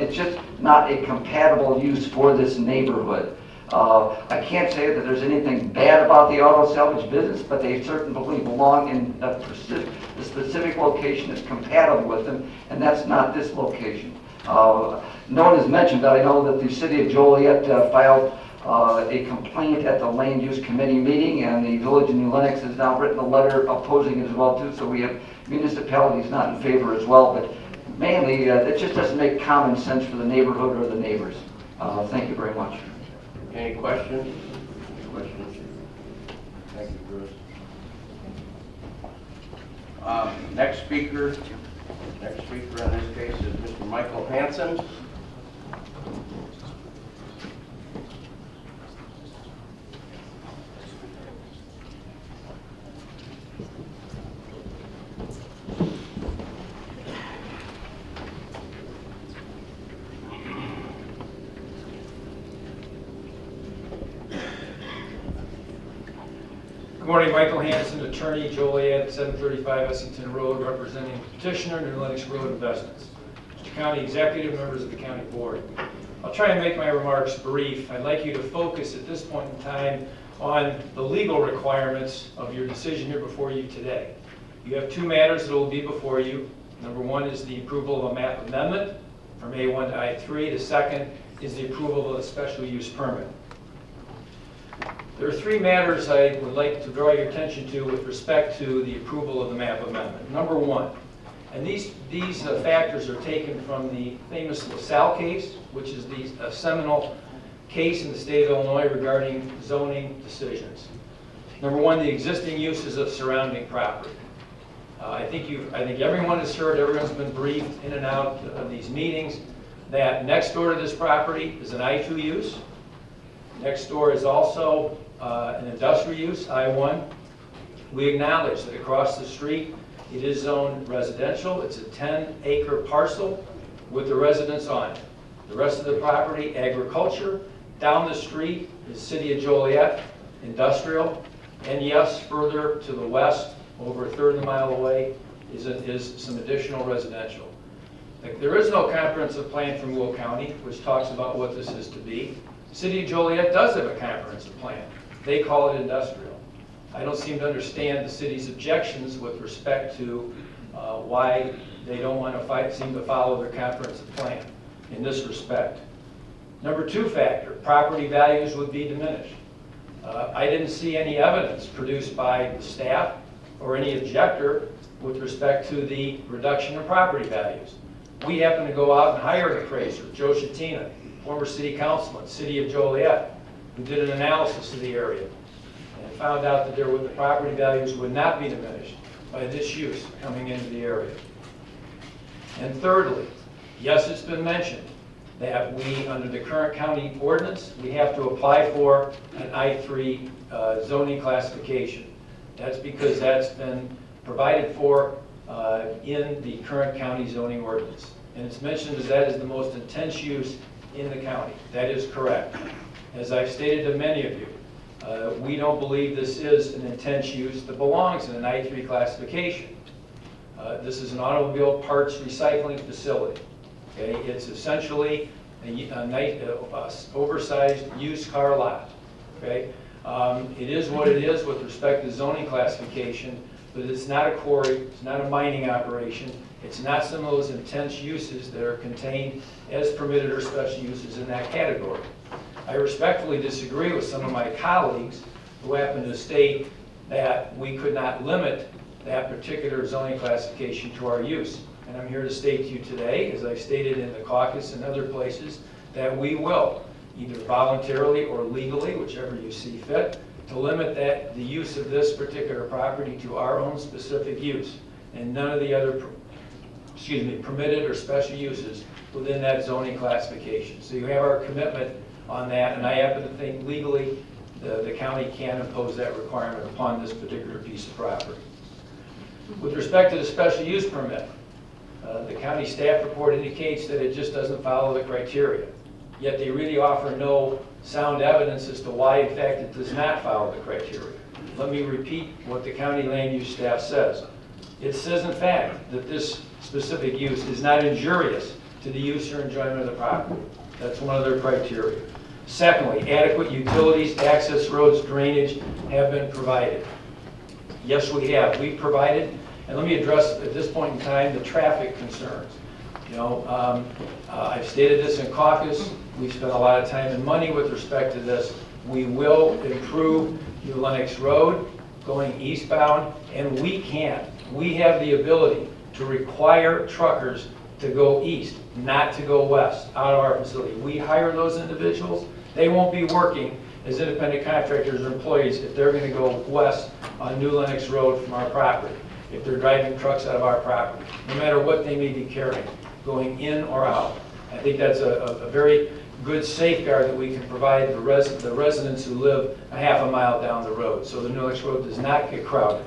It's just not a compatible use for this neighborhood. Uh, I can't say that there's anything bad about the auto salvage business, but they certainly belong in a specific, a specific location that's compatible with them, and that's not this location. Uh, No one has mentioned that I know that the city of Joliet uh, filed uh, a complaint at the land use committee meeting, and the village of New Lenox has now written a letter opposing it as well too, so we have municipalities not in favor as well, but mainly, uh, it just doesn't make common sense for the neighborhood or the neighbors. Uh, Thank you very much. Any questions? Questions? Thank you, Bruce. Um, Next speaker, next speaker in this case is Mr. Michael Hanson. Morning, Michael Hanson, attorney, Joliet, 735 Essington Road, representing petitioner, New Lenox Road Investments. Mr. County Executive, members of the county board. I'll try and make my remarks brief. I'd like you to focus at this point in time on the legal requirements of your decision here before you today. You have two matters that will be before you. Number one is the approval of a map amendment from A1 to I3. The second is the approval of a special use permit. There are three matters I would like to draw your attention to with respect to the approval of the map amendment. Number one, and these, these uh, factors are taken from the famous LaSalle case, which is the uh, seminal case in the state of Illinois regarding zoning decisions. Number one, the existing uses of surrounding property. Uh, I think you, I think everyone has heard, everyone's been briefed in and out of these meetings, that next door to this property is an I-2 use. Next door is also uh, an industrial use, I-1. We acknowledge that across the street, it is zoned residential. It's a 10-acre parcel with the residence on it. The rest of the property, agriculture. Down the street is City of Joliet, industrial. And yes, further to the west, over a third of a mile away, is, a- is some additional residential. There is no comprehensive plan from Will County, which talks about what this is to be. City of Joliet does have a comprehensive plan. They call it industrial. I don't seem to understand the city's objections with respect to uh, why they don't want to fight, seem to follow their comprehensive plan in this respect. Number two factor, property values would be diminished. Uh, I didn't see any evidence produced by the staff or any objector with respect to the reduction of property values. We happened to go out and hire an appraiser, Joe Shatina, former city councilman, city of Joliet, who did an analysis of the area and found out that there were, the property values would not be diminished by this use coming into the area. And thirdly, yes, it's been mentioned that we, under the current county ordinance, we have to apply for an I-3 uh, zoning classification. That's because that's been provided for uh, in the current county zoning ordinance. And it's mentioned as that is the most intense use in the county. That is correct. As I've stated to many of you, uh, we don't believe this is an intense use that belongs in an I-3 classification. Uh, This is an automobile parts recycling facility. Okay, it's essentially a, a nice, uh, uh, oversized used car lot. Okay, Um, It is what it is with respect to zoning classification, but it's not a quarry, it's not a mining operation, it's not some of those intense uses that are contained as permitted or special uses in that category. I respectfully disagree with some of my colleagues who happen to state that we could not limit that particular zoning classification to our use. And I'm here to state to you today, as I've stated in the caucus and other places, that we will, either voluntarily or legally, whichever you see fit, to limit that, the use of this particular property to our own specific use, and none of the other, excuse me, permitted or special uses within that zoning classification. So you have our commitment on that, and I happen to think legally, the, the county can impose that requirement upon this particular piece of property. With respect to the special use permit, uh, the county staff report indicates that it just doesn't follow the criteria. Yet they really offer no sound evidence as to why, in fact, it does not follow the criteria. Let me repeat what the county land use staff says. It says, in fact, that this specific use is not injurious to the use or enjoyment of the property. That's one of their criteria. Secondly, adequate utilities, access roads, drainage have been provided. Yes, we have. We've provided, and let me address at this point in time the traffic concerns. You know, um, uh, I've stated this in caucus. We've spent a lot of time and money with respect to this. We will improve New Lenox Road going eastbound, and we can. We have the ability to require truckers to go east, not to go west, out of our facility. We hire those individuals. They won't be working as independent contractors or employees if they're going to go west on New Lenox Road from our property, if they're driving trucks out of our property, no matter what they may be carrying, going in or out. I think that's a, a- a very good safeguard that we can provide the res, the residents who live a half a mile down the road, so the New Lenox Road does not get crowded.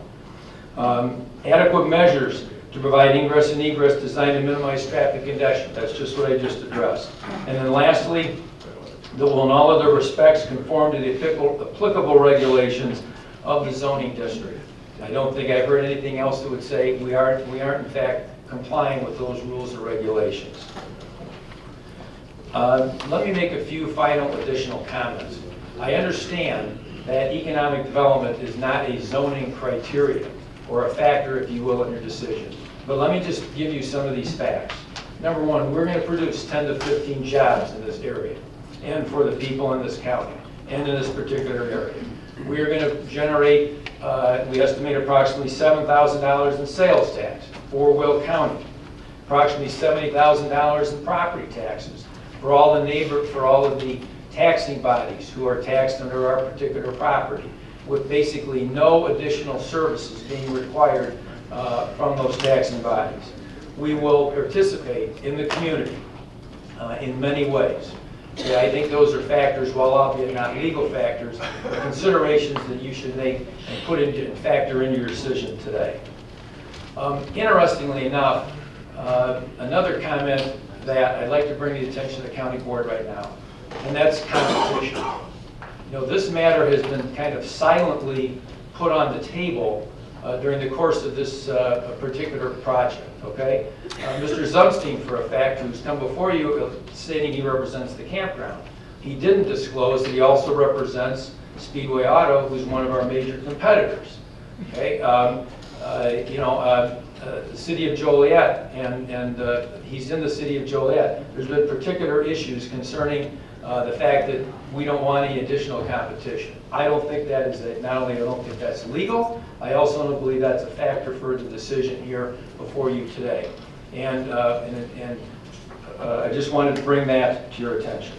Um, Adequate measures to provide ingress and egress designed to minimize traffic congestion. That's just what I just addressed. And then lastly, that will in all other respects conform to the applicable- regulations of the zoning district. I don't think I've heard anything else that would say we aren't, we aren't in fact complying with those rules and regulations. Uh, Let me make a few final additional comments. I understand that economic development is not a zoning criteria or a factor, if you will, in your decision. But let me just give you some of these facts. Number one, we're going to produce 10 to 15 jobs in this area and for the people in this county and in this particular area. We are going to generate, uh, we estimate approximately $7,000 in sales tax for Will County, approximately $70,000 in property taxes for all the neighbor, for all of the taxing bodies who are taxed under our particular property, with basically no additional services being required uh, from those taxing bodies. We will participate in the community uh, in many ways. Yeah, I think those are factors, while albeit not legal factors, but considerations that you should make and put into, factor into your decision today. Um, Interestingly enough, uh, another comment that I'd like to bring the attention of the county board right now, and that's competition. You know, this matter has been kind of silently put on the table uh, during the course of this uh, particular project, okay? Uh, Mr. Zumstein, for a fact, who's come before you uh, stating he represents the campground, he didn't disclose that he also represents Speedway Auto, who's one of our major competitors, okay? Um, uh, You know, the city of Joliet, and, and he's in the city of Joliet. There's been particular issues concerning the fact that we don't want any additional competition. I don't think that is, a- not only I don't think that's legal, I also don't believe that's a factor for the decision here before you today. And, uh, and, and uh, I just wanted to bring that to your attention.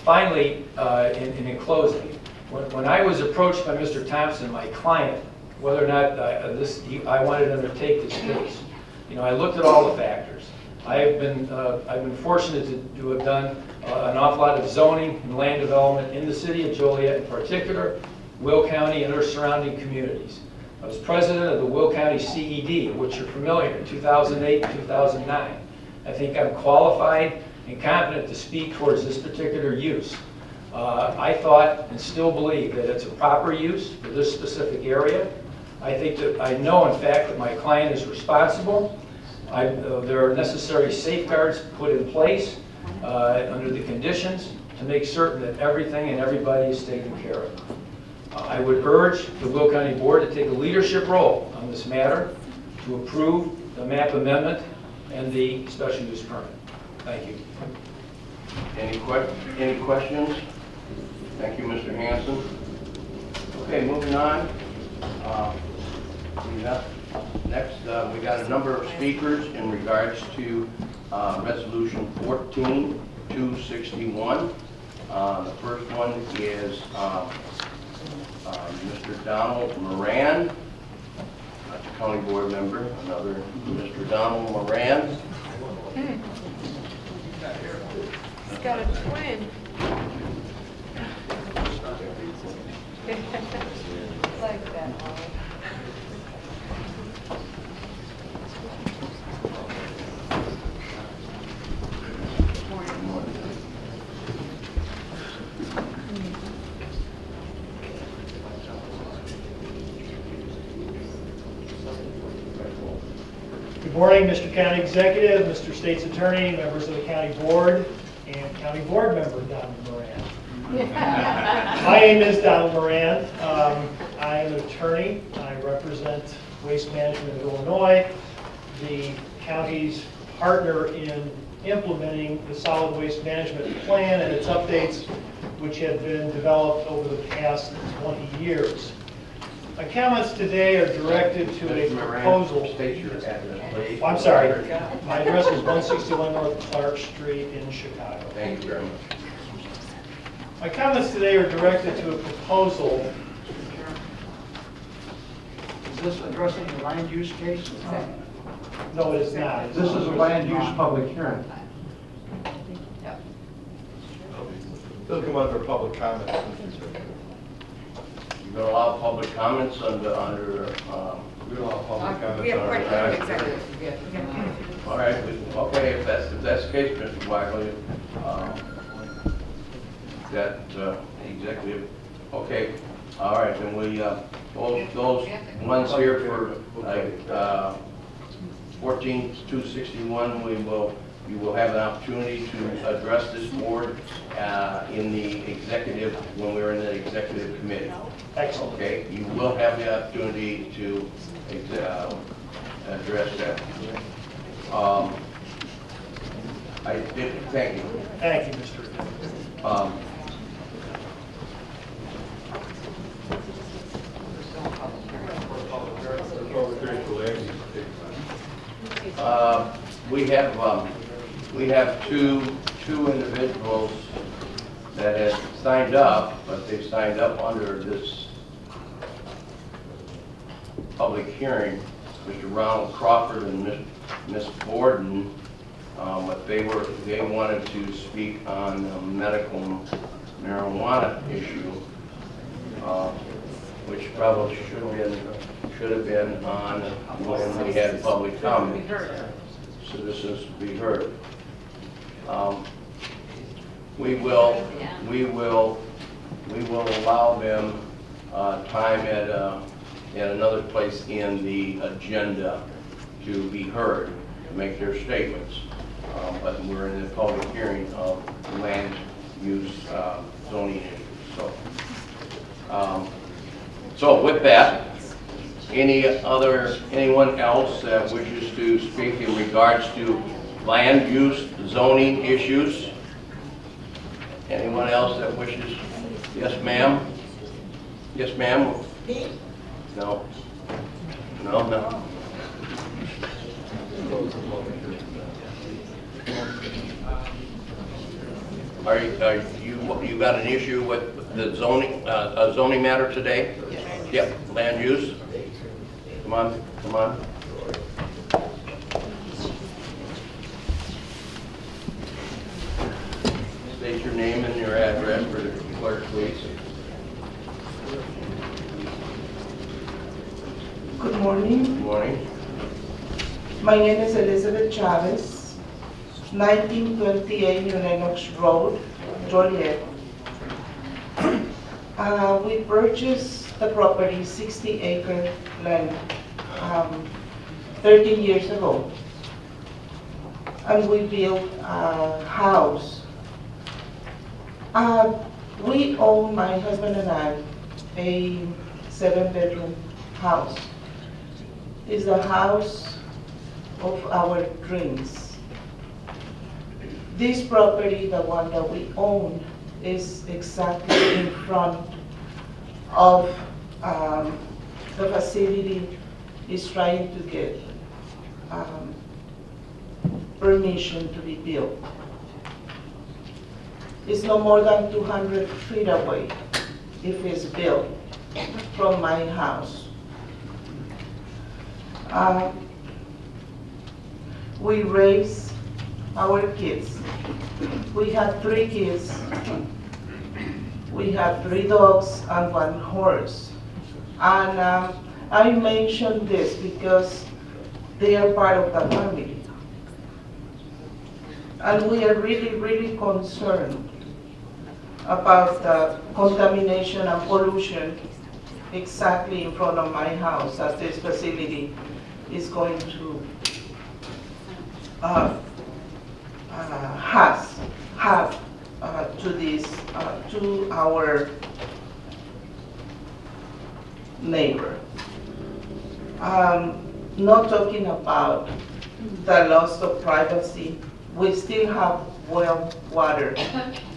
Finally, uh, in, in closing, when, when I was approached by Mr. Thompson, my client, whether or not uh, this, he- I wanted to undertake this case, you know, I looked at all the factors. I have been, uh, I've been fortunate to, to have done uh, an awful lot of zoning and land development in the city of Joliet in particular, Will County and our surrounding communities. I was president of the Will County CED, which you're familiar, in 2008 and 2009. I think I'm qualified and competent to speak towards this particular use. Uh, I thought and still believe that it's a proper use for this specific area. I think that, I know in fact that my client is responsible. I, uh, there are necessary safeguards put in place uh, under the conditions to make certain that everything and everybody is taken care of. Uh, I would urge the Will County Board to take a leadership role on this matter to approve the map amendment and the special use permit. Thank you. Any que, any questions? Thank you, Mr. Hanson. Okay, moving on. Uh, Next, uh, we got a number of speakers in regards to uh, Resolution 14261. Uh, The first one is um, uh, Mr. Donald Moran, county board member, another Mr. Donald Moran. He's got a twin. Like that. Good morning, Mr. County Executive, Mr. State's Attorney, members of the county board, and county board member Donald Moran. My name is Donald Moran. Um, I am an attorney. I represent Waste Management of Illinois, the county's partner in implementing the solid waste management plan and its updates, which have been developed over the past 20 years. My comments today are directed to a proposal. State your address. I'm sorry. My address is 161 North Clark Street in Chicago. Thank you very much. My comments today are directed to a proposal. Is this addressing the land use case? No, it is not. This is a land use public hearing. They'll come up for public comment. You gonna allow public comments under, under, um... We allow public comments. We have quite a few on- executives. We have- we have- All right, okay, if that's, if that's the case, Mr. Wackley, um, that, uh, executive, okay, all right, then we, uh, those, those ones here for, like, uh, fourteen two sixty-one, we will, you will have an opportunity to address this board, uh, in the executive, when we're in the executive committee. Excellent. Okay, you will have the opportunity to, ex- uh, address that. Um, I did, thank you. Thank you, Mr. Um, uh, We have, um, we have two, two individuals that have signed up, but they've signed up under this public hearing, Mr. Ronald Crawford and Miss Miss Borden, um, but they were, they wanted to speak on the medical marijuana issue, uh, which probably should have been, should have been on when we had public comment. Citizens to be heard. Um, We will, we will, we will allow them uh, time at, uh, at another place in the agenda to be heard, to make their statements. Um, But we're in the public hearing of land use uh, zoning issues, so. um, So with that, any other, anyone else that wishes to speak in regards to land use zoning issues? Anyone else that wishes? Yes, ma'am? Yes, ma'am? No? No, no? Are you, are you, you got an issue with the zoning, uh, a zoning matter today? Yes. Yep, land use? Come on, come on. State your name and your address for the clerk, please. Good morning. Good morning. My name is Elizabeth Chavez, 1928 New Lenox Road, Joliet. Uh, We purchased the property, 60 acre land, um, 13 years ago. and we built a house. Uh, We own, my husband and I, a seven-bedroom house. It's the house of our dreams. This property, the one that we own, is exactly in front of um, the facility is trying to get um, permission to be built. It's no more than 200 feet away if it's built from my house. Uh, We raise our kids. We have three kids. We have three dogs and one horse. And um, I mention this because they are part of the family. And we are really, really concerned about the contamination and pollution exactly in front of my house as this facility is going to uh, uh, has, have uh, to this, uh, to our neighbor. Um, Not talking about the loss of privacy, we still have well water.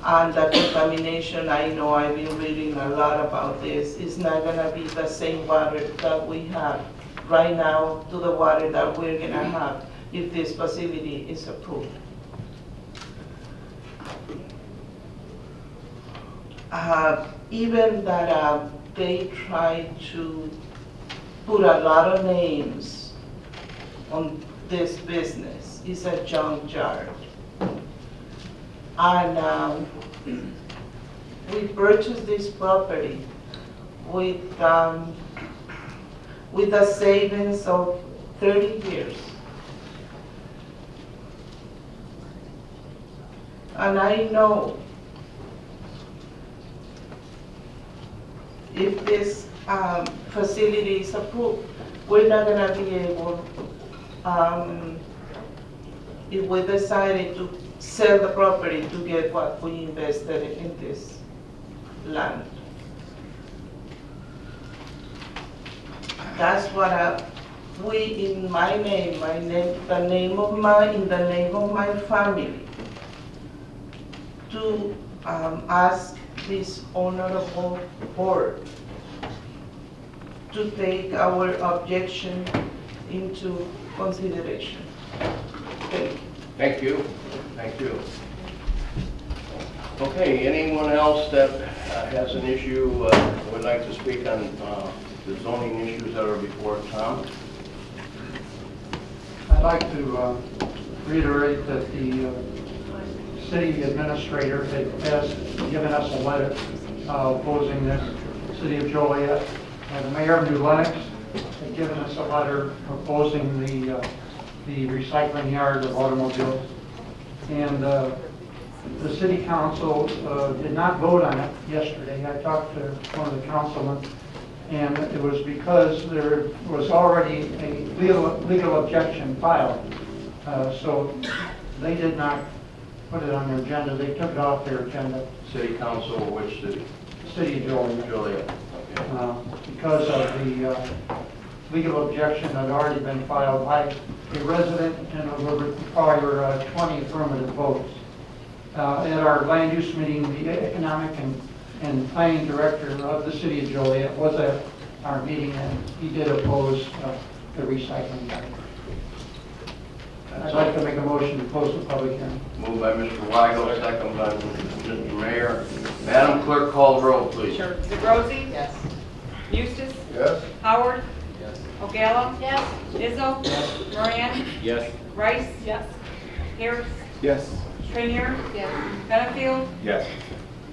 And the contamination, I know I've been reading a lot about this, is not gonna be the same water that we have right now to the water that we're gonna have if this facility is approved. Uh, Even that uh, they try to put a lot of names on this business, it's a junkyard. And um, we purchased this property with, um, with a savings of 30 years. And I know if this um, facility is approved, we're not gonna be able, um, if we decided to sell the property to get what we invested in this land. That's what I, we, in my name, my name, the name of my, in the name of my family, to um, ask this honorable board to take our objection into consideration. Thank you. Thank you, thank you. Okay, anyone else that uh, has an issue, uh, would like to speak on uh, the zoning issues that are before Tom? I'd like to uh, reiterate that the uh, city administrator has given us a letter uh, opposing this, city of Joliet. And the mayor of New Lenox had given us a letter opposing the, the recycling yard of automobiles. And uh, the city council uh, did not vote on it yesterday. I talked to one of the councilmen, and it was because there was already a legal, legal objection filed. Uh, So they did not put it on their agenda, they took it off their agenda, City council, which city? city of Joliet, Joliet. Okay. uh, because of the uh, legal objection that had already been filed by a resident and it would require uh, 20 affirmative votes. Uh, At our land use meeting, the economic and, and planning director of the city of Joliet was at our meeting and he did oppose uh, the recycling yard. I'd like to make a motion to close the public hearing. Moved by Mr. Weigel, second by Mr. Maher. Madam Clerk, call the roll, please. Sure. DeBrosey? Yes. Eustace? Yes? Howard? Yes. Ogalla? Yes. Izzo? Yes. Moran? Yes. Rice? Yes. Harris? Yes. Traynere? Yes. Penfield? Yes.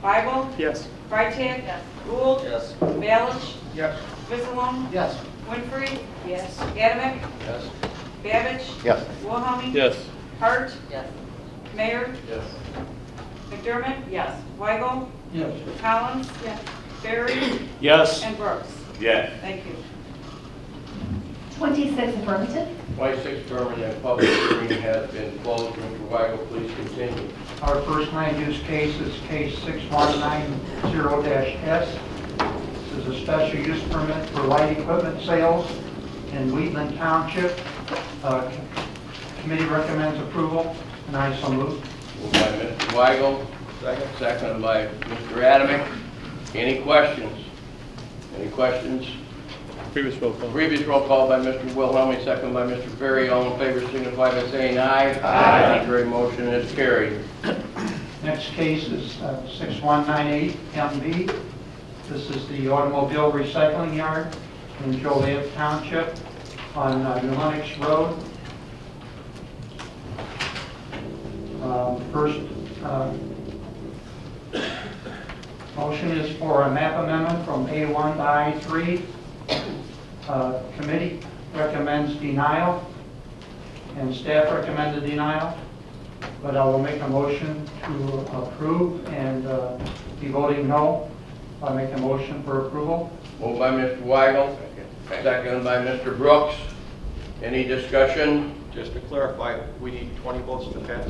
Bible? Yes. Freitag? Yes. Gould? Yes. Balich? Yes. Sisseton? Yes. Winfrey? Yes. Adamic? Yes. Babbage? Yes. Wilhelmi? Yes. Hart? Yes. Maher? Yes. McDermott? Yes. Weigel? Yes. Collins? Yes. Barry? Yes. And Brooks? Yes. Thank you. 26 affirmative. 26th permanent public hearing has been closed. Mr. Weigel, please continue. Our first land use case is case 6190-S. This is a special use permit for light equipment sales in Wheatland Township. Uh, Committee recommends approval, and I so move. Moved by Mr. Weigel. Second. Seconded by Mr. Adamick. Any questions? Any questions? Previous roll call. Previous roll call by Mr. Wilhelmi, second by Mr. Ferry. All in favor signify by saying aye. Aye. Contrary motion is carried. Next case is uh, 6198 MB. This is the automobile recycling yard in Joliet Township on uh, New Lenox Road. Um, First, uh, motion is for a map amendment from A1 to I3. Uh, Committee recommends denial, and staff recommended denial, but I will make a motion to approve and uh, be voting no. I make a motion for approval. Moved by Mr. Weigel, seconded by Mr. Brooks. Any discussion? Just to clarify, we need 20 votes to pass.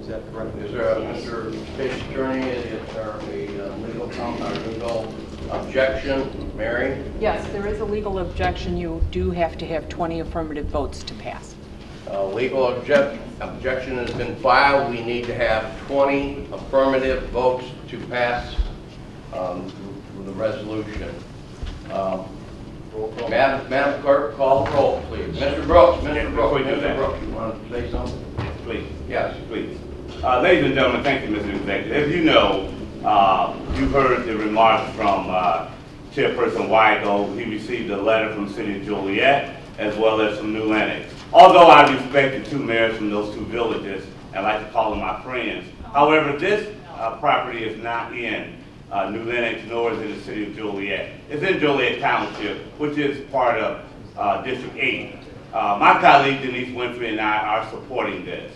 Is that correct? Is there, a- Mr. State's Attorney, is there a uh, legal, com- or legal objection? Mary? Yes, there is a legal objection. You do have to have 20 affirmative votes to pass. Uh, Legal object, objection has been filed. We need to have 20 affirmative votes to pass um, the resolution. Um, Madam Madam Clerk, call the roll, please. Mr. Brooks, Mr. before Brooks, we do Mr. that. Brooks, you want to say something? Please. Yes. Please. Uh, Ladies and gentlemen, thank you, Mr. Executive. As you know, uh, you've heard the remarks from uh, Chairperson Weigel. He received a letter from City of Joliet as well as from New Lenox. Although I respect the two mayors from those two villages and like to call them my friends, however, this uh, property is not in uh, New Lenox nor is it the City of Joliet. It's in Joliet Township, which is part of uh, District 8. Uh, My colleague Denise Winfrey and I are supporting this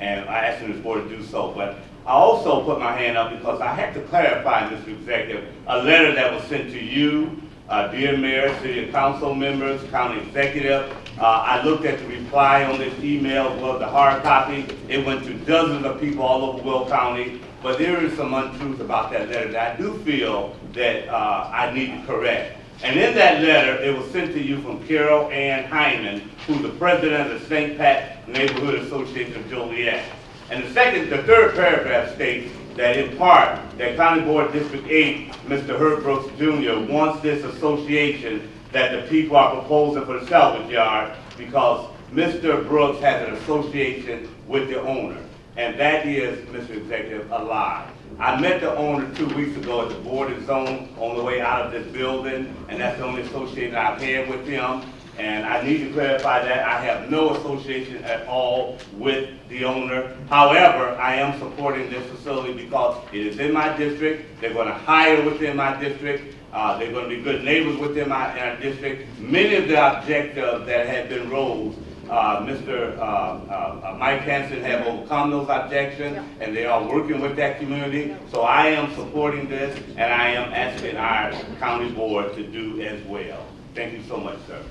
and I asked this board to do so. But I also put my hand up because I had to clarify, Mr. Executive, a letter that was sent to you, uh, dear Mayor, City Council members, County Executive. Uh, I looked at the reply on this email, well, the hard copy. It went to dozens of people all over Will County. But there is some untruth about that letter that I do feel that uh, I need to correct. And in that letter, it was sent to you from Carol Ann Hyman, who's the president of the St. Pat Neighborhood Association of Joliet. And the second, the third paragraph states that in part, that County Board District 8, Mr. Herb Brooks Jr. wants this association that the people are proposing for the salvage yard because Mr. Brooks has an association with the owner. And that is, Mr. Executive, a lie. I met the owner two weeks ago at the boarding zone on the way out of this building, and that's the only association I've had with him. And I need to clarify that I have no association at all with the owner. However, I am supporting this facility because it is in my district. They're going to hire within my district. Uh, they're going to be good neighbors within my uh, district. Many of the objectives that have been raised uh, Mr. uh, uh, uh, Mike Hanson have overcome those objections, and they are working with that community. So I am supporting this, and I am asking our county board to do as well. Thank you so much, sir.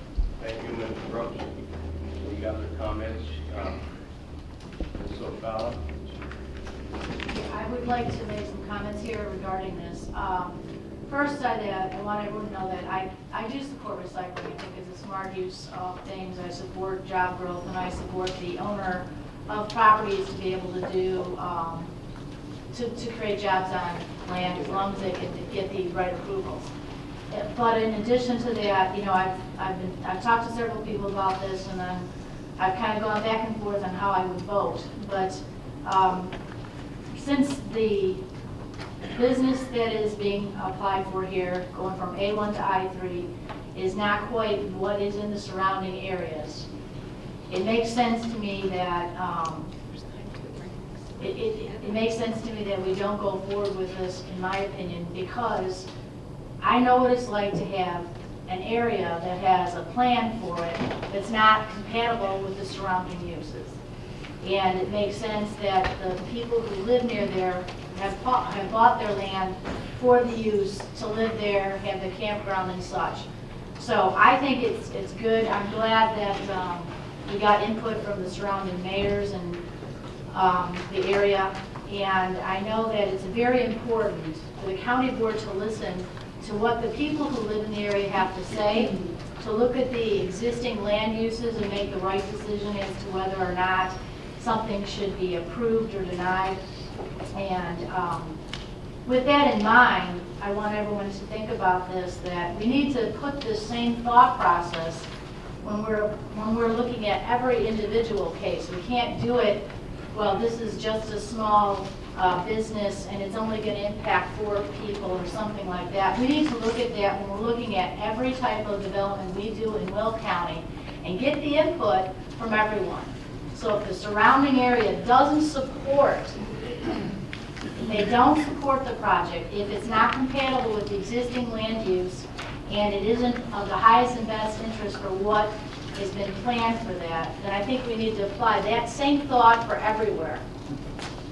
Thank you, Mr. Brooks. Any other comments? O'Fallon? I would like to make some comments here regarding this. Um, First, I, uh, I want everyone to know that I, I do support recycling. I think it's a smart use of things. I support job growth, and I support the owner of properties to be able to do, um, to, to create jobs on land as long as they can get the right approvals. But in addition to that, you know, I've, I've been, I've talked to several people about this, and I'm, I've kind of gone back and forth on how I would vote. But, um, since the business that is being applied for here, going from A1 to I3, is not quite what is in the surrounding areas, it makes sense to me that, um, it, it, it makes sense to me that we don't go forward with this, in my opinion, because I know what it's like to have an area that has a plan for it that's not compatible with the surrounding uses. And it makes sense that the people who live near there have bought, have bought their land for the use to live there, have the campground and such. So I think it's, it's good. I'm glad that, um, we got input from the surrounding mayors and um, the area, and I know that it's very important for the county board to listen to what the people who live in the area have to say, to look at the existing land uses and make the right decision as to whether or not something should be approved or denied. And um, with that in mind, I want everyone to think about this, that we need to put this same thought process when we're, when we're looking at every individual case. We can't do it, well, this is just a small uh, business and it's only going to impact four people or something like that. We need to look at that when we're looking at every type of development we do in Will County and get the input from everyone. So if the surrounding area doesn't support they don't support the project, if it's not compatible with the existing land use, and it isn't of the highest and best interest for what has been planned for that, then I think we need to apply that same thought for everywhere.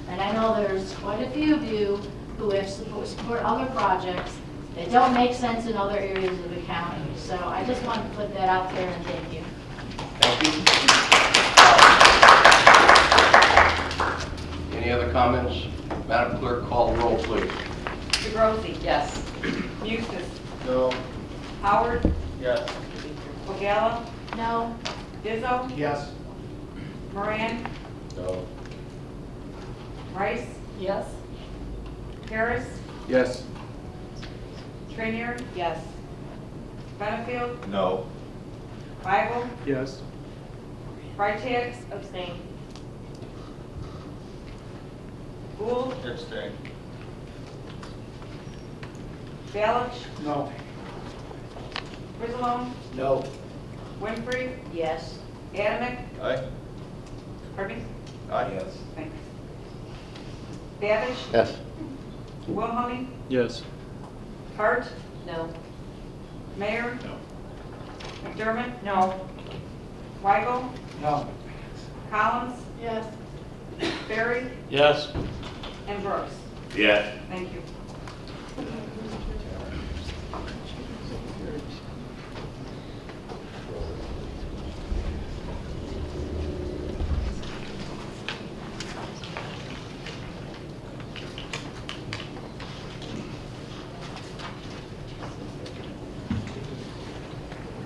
And I know there's quite a few of you who have support, support other projects that don't make sense in other areas of the county. So I just wanted to put that out there and thank you. Thank you. Any other comments? Madam Clerk, call the roll, please. DeBrosi? Yes. Eustace? No. Howard? Yes. Ogalla? No. Izzo? Yes. Moran? No. Rice? Yes. Harris? Yes. Traynere? Yes. Benefield? No. Bible? Yes. Freitag? Abstain. Gould? Abstain. Balich? No. Fricilone? No. Winfrey? Yes. Adamick? Aye. Pardon me? Aye. Yes. Thanks. Babish? Yes. Wilhelmi? Yes. Hart? No. Maher? No. McDermott? No. Weigel? No. Collins? Yes. Barry? Yes. And Brooks? Yes. Thank you.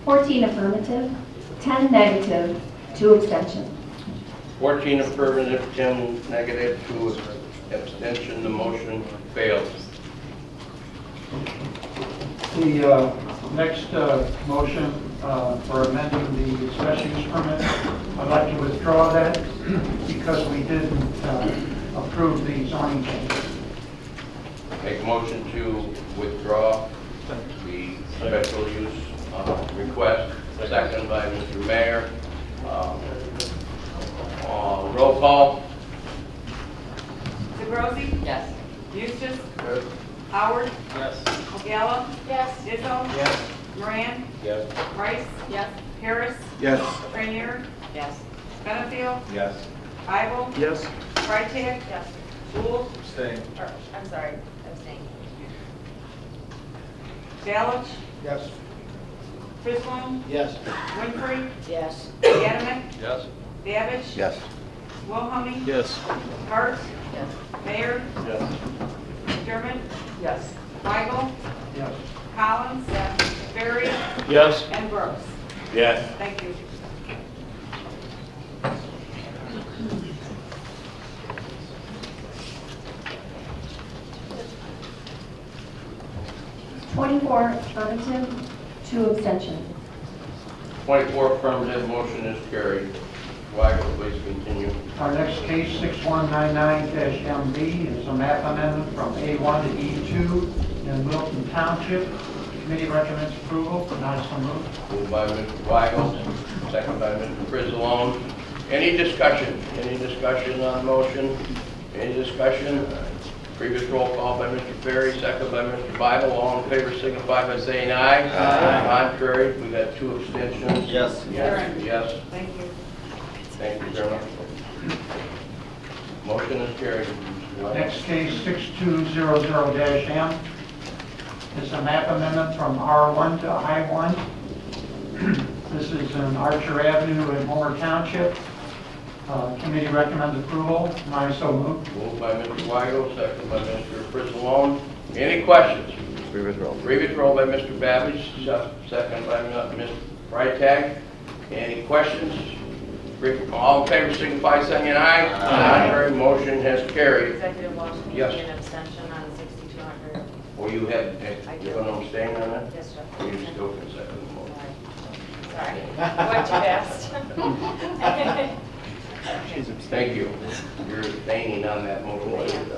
Fourteen affirmative, ten negative, two abstention. 14 affirmative, 10 negative, 2 abstention, the motion fails. The uh, next uh, motion uh, for amending the special use permit, I'd like to withdraw that because we didn't uh, approve the zoning change. Make motion to withdraw the special use uh, request, second by Mr. Maher. Um, uh, Roll call? DeBrosi? Yes. Eustace? Yes. Howard? Yes. Ogalla? Yes. Izzo? Yes. Moran? Yes. Rice? Yes. Harris? Yes. Traynere? Yes. Benefield? Yes. Weigel? Yes. Freitag? Yes. Gould? Abstain. Or, I'm sorry, abstain. Balich? Yes. Fricilone? Yes. Winfrey? Yes. Adamick? Yes. Babish? Yes. Wilhelmi? Yes. Hart? Yes. Maher? Yes. McDermott? Yes. Weigel? Yes. Collins? Barry? Yes. And Brooks? Yes. Thank you. Twenty-four affirmative, two abstention. 24 affirmative, motion is carried. Weigel, please continue. Our next case, 6199-MB, is a map amendment from A1 to E2 in Wilton Township. Committee recommends approval, not so moved. Moved by Mr. Weigel, second by Mr. Fricilone. Any discussion? Any discussion on motion? Any discussion? Previous roll call by Mr. Ferry, second by Mr. Bible. All in favor signify by saying aye. Aye. Contrary, we got two abstentions. Yes. Yes, yes. Thank you. Thank you very much. Motion is carried. Next case, 6200-M, is a map amendment from R1 to I1 This is in Archer Avenue in Homer Township. Uh, Committee recommends approval, and I so move. Moved by Mr. Weigel, second by Mr. Fricilone. Any questions? Previous roll. Previous roll by Mr. Babbage, se- second by Ms. Freitag. Any questions? Brief- All in favor, signify by saying aye. Contrary, motion has carried. Executive Walsh, can you Yes. an abstention on 6200? Or you have, I you do. want to abstain on that? Yes, sir. Or you still can second the motion? Sorry, went too fast. Thank you. You're abstaining on that motion.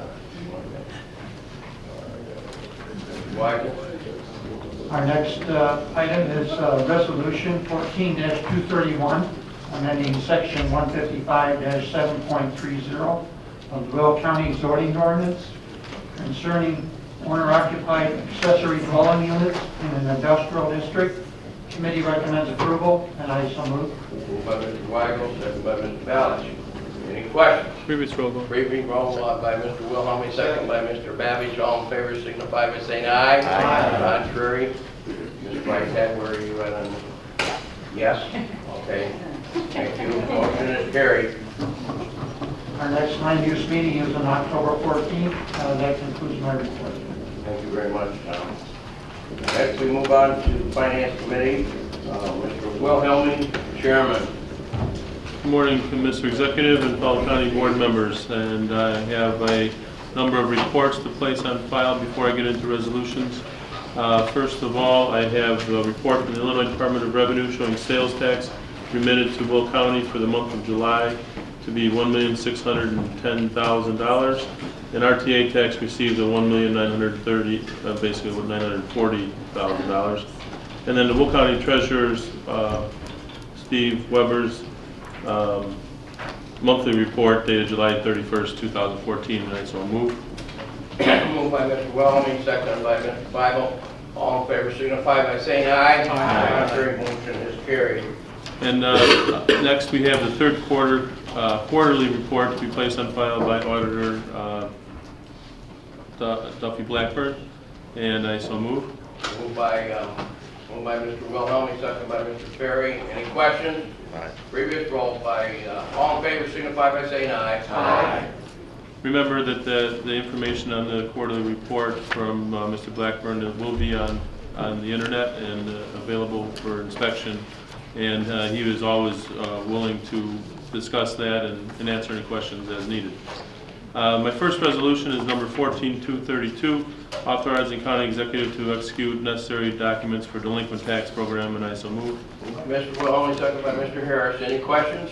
Our next uh, item is uh, Resolution 14-231, amending Section 155-7.30 of the Will County zoning ordinance concerning owner-occupied accessory dwelling units in an industrial district. Committee recommends approval, and I so move. Moved by Mr. Weigel, second by Mr. Balich. Any questions? Previous roll call. Briefing roll uh, by Mr. Wilhelmi, second by Mr. Babbage. All in favor signify by saying aye. Aye. Contrary? Ms. Freitag, where are you at on this? Yes? Okay. Thank you. Motion is carried. Our next land use meeting is on October 14th. Uh, That concludes my report. Thank you very much, Tom. Next, we move on to the Finance Committee. Mr. Wilhelmi, Chairman. Good morning, Mr. Executive and fellow county board members, and I have a number of reports to place on file before I get into resolutions. Uh, First of all, I have a report from the Illinois Department of Revenue showing sales tax remitted to Will County for the month of July to be $1,610,000, and RTA tax received of $1,930,000, uh, basically $940,000. And then the Will County Treasurer's, uh, Steve Weber's um, monthly report dated July 31st, 2014, and I so move. Moved by Mr. Wilhelmi, seconded by Mr. Bible. All in favor signify by saying aye. Aye. Contrary, motion is carried. And uh, next, we have the third quarter, uh, quarterly report to be placed on file by Auditor uh, Du- Duffy Blackburn, and I so move. Moved by, um, moved by Mr. Wilhelmi, second by Mr. Perry. Any questions? Aye. Previous roll by, uh, all in favor signify by saying aye. Aye. Remember that the, the information on the quarterly report from uh, Mr. Blackburn will be on, on the internet and uh, available for inspection. And uh, he was always uh, willing to discuss that and, and answer any questions as needed. Uh, My first resolution is number 14232, authorizing county executive to execute necessary documents for delinquent tax program, and I so move. Mr. Wilhelmi, seconded by Mr. Harris. Any questions?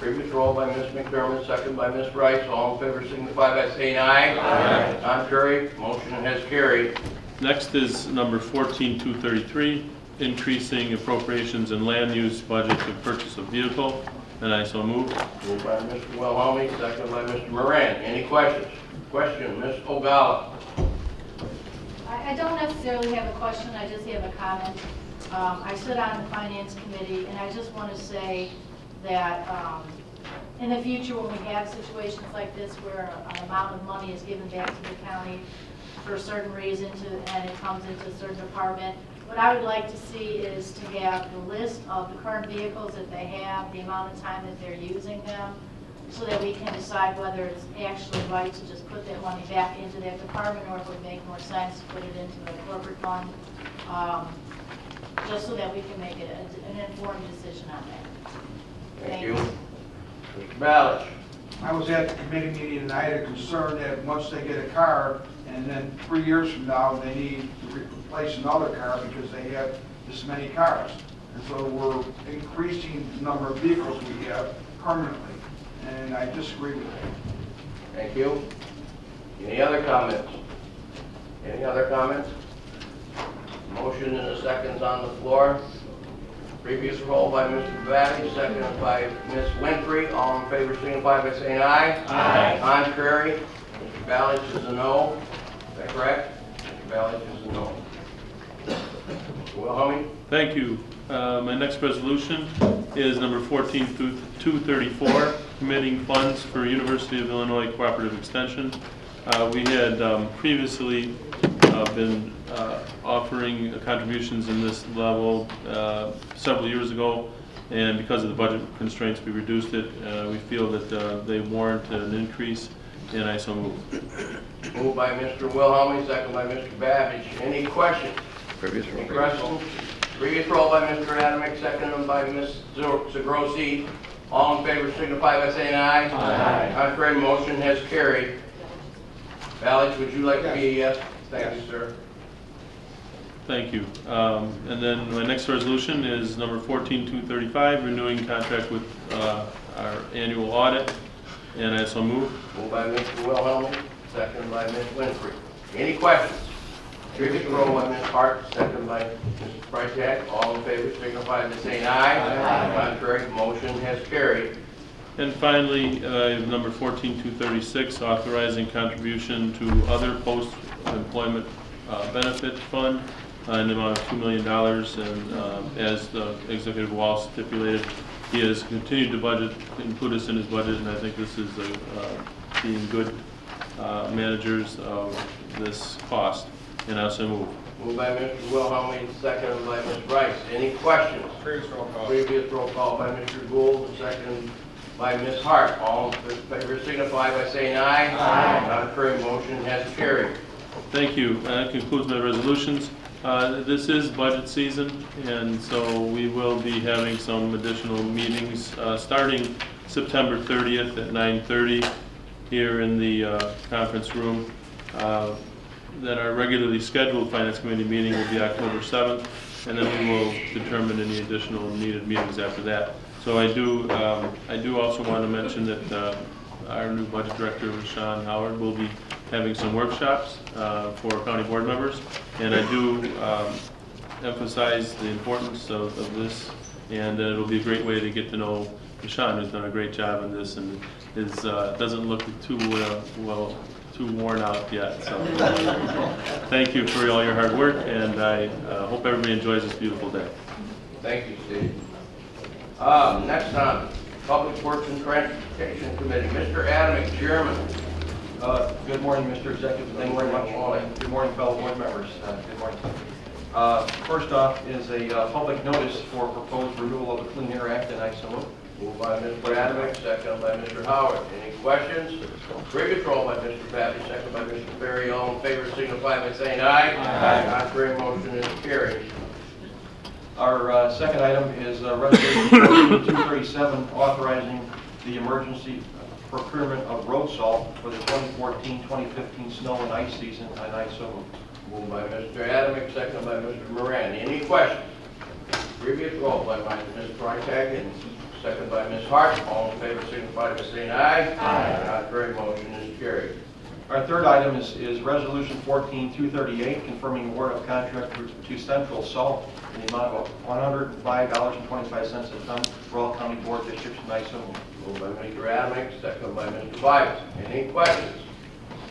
Previous roll by Ms. McDermott, seconded by Ms. Rice. All in favor signify by saying aye. Aye. Contrary, motion has carried. Next is number 14233, increasing appropriations in land use budget to purchase a vehicle, and I so move. Moved by Mr. Wilhelmi, seconded by Mr. Moran. Any questions? Question, Ms. Ogalla. I, I don't necessarily have a question, I just have a comment. Um, I sit on the finance committee, and I just want to say that, um, in the future, when we have situations like this where an amount of money is given back to the county for a certain reason to, and it comes into a certain department, what I would like to see is to have the list of the current vehicles that they have, the amount of time that they're using them, so that we can decide whether it's actually right to just put that money back into that department, or if it would make more sense to put it into the corporate fund, um, just so that we can make it a- an informed decision on that. Thank you. Mr. Balich. I was at the committee meeting and I had a concern that once they get a car and then three years from now, they need to replace another car because they have this many cars. And so we're increasing the number of vehicles we have permanently, and I disagree with that. Thank you. Any other comments? Any other comments? Motion and a second's on the floor. Previous roll by Mr. Babby, seconded by Ms. Winfrey. All in favor, signify by saying aye. Aye. Contrary, Mr. Balich is a no. Is that correct? Mr. Balich is a no. Mr. Wilhelmi? Thank you. Uh, My next resolution is number 14234, committing funds for University of Illinois Cooperative Extension. Uh, We had um, previously uh, been uh, offering contributions in this level uh, several years ago, and because of the budget constraints, we reduced it. Uh, We feel that uh, they warrant an increase, and I so move. Moved by Mr. Wilhelmi, second by Mr. Babbage. Any questions? Previous Any questions? Previous roll by Mr. Adamick, seconded by Ms. Zagrosi. All in favor signify by saying aye. Aye. Contrary motion has carried. Balich, would you like to be a yes? Thank you, sir. Thank you. Um, And then my next resolution is number 14235, renewing contract with uh, our annual audit, and I so move. Moved by Mr. Wilhelmi, seconded by Ms. Winfrey. Any questions? Previous roll by Ms. Hart, seconded by Mrs. Freitag. All in favor signify by saying aye. Aye. Contrary motion has carried. And finally, uh, I have number 14236, authorizing contribution to other post-employment uh, benefit fund uh, in the amount of $2 million. And um, as the Executive Walsh stipulated, he has continued to budget, include us in his budget, and I think this is uh, uh, being good uh, managers of this cost. And I also move. Moved by Mr. Wilhelmi, seconded by Ms. Rice. Any questions? Previous roll call. Previous roll call by Mr. Gould, second by Ms. Hart. All in favor signify by saying aye. Aye. Contrary motion has carried. Thank you. That concludes my resolutions. Uh, This is budget season, and so we will be having some additional meetings uh, starting September 30th at 9:30 here in the uh, conference room. Uh, Then our regularly scheduled Finance Committee meeting will be October 7th, and then we will determine any additional needed meetings after that. So I do, um, I do also want to mention that uh, our new budget director, Sean Howard, will be having some workshops uh, for county board members. And I do um, emphasize the importance of of this, and uh, it'll be a great way to get to know Sean, who's done a great job in this, and is, uh, doesn't look too, uh, well, too worn out yet, so. Thank you for all your hard work, and I uh, hope everybody enjoys this beautiful day. Thank you, Steve. Um, Next on, Public Works and Transportation Committee, Mr. Adamick, Chairman. Uh, Good morning, Mr. Executive. Thank you very much. Good morning, fellow board members. Uh, Good morning. Uh, First off is a uh, public notice for proposed renewal of the Clean Air Act, and I so move. Moved by Mr. Adamick, second by Mr. Howard. Any questions? Previous roll by Mr. Babby, second by Mr. Ferry. All in favor signify by saying aye. Aye. Contrary motion is carried. Our uh, second item is uh, Resolution 237, authorizing the emergency procurement of road salt for the 2014-2015 snow and ice season, and I so move. Moved by Mr. Adamick, second by Mr. Moran. Any questions? Previous roll by Mr. Freitag and second by Ms. Hart. All in favor signify by saying aye. Aye. Contrary motion is carried. Our third item is, is Resolution 14238, confirming award of contract to- Central Salt in the amount of $105.25 a ton for all county board districts, and I so move. Moved by Mr. Adamick, second by Mr. Bias. Any questions?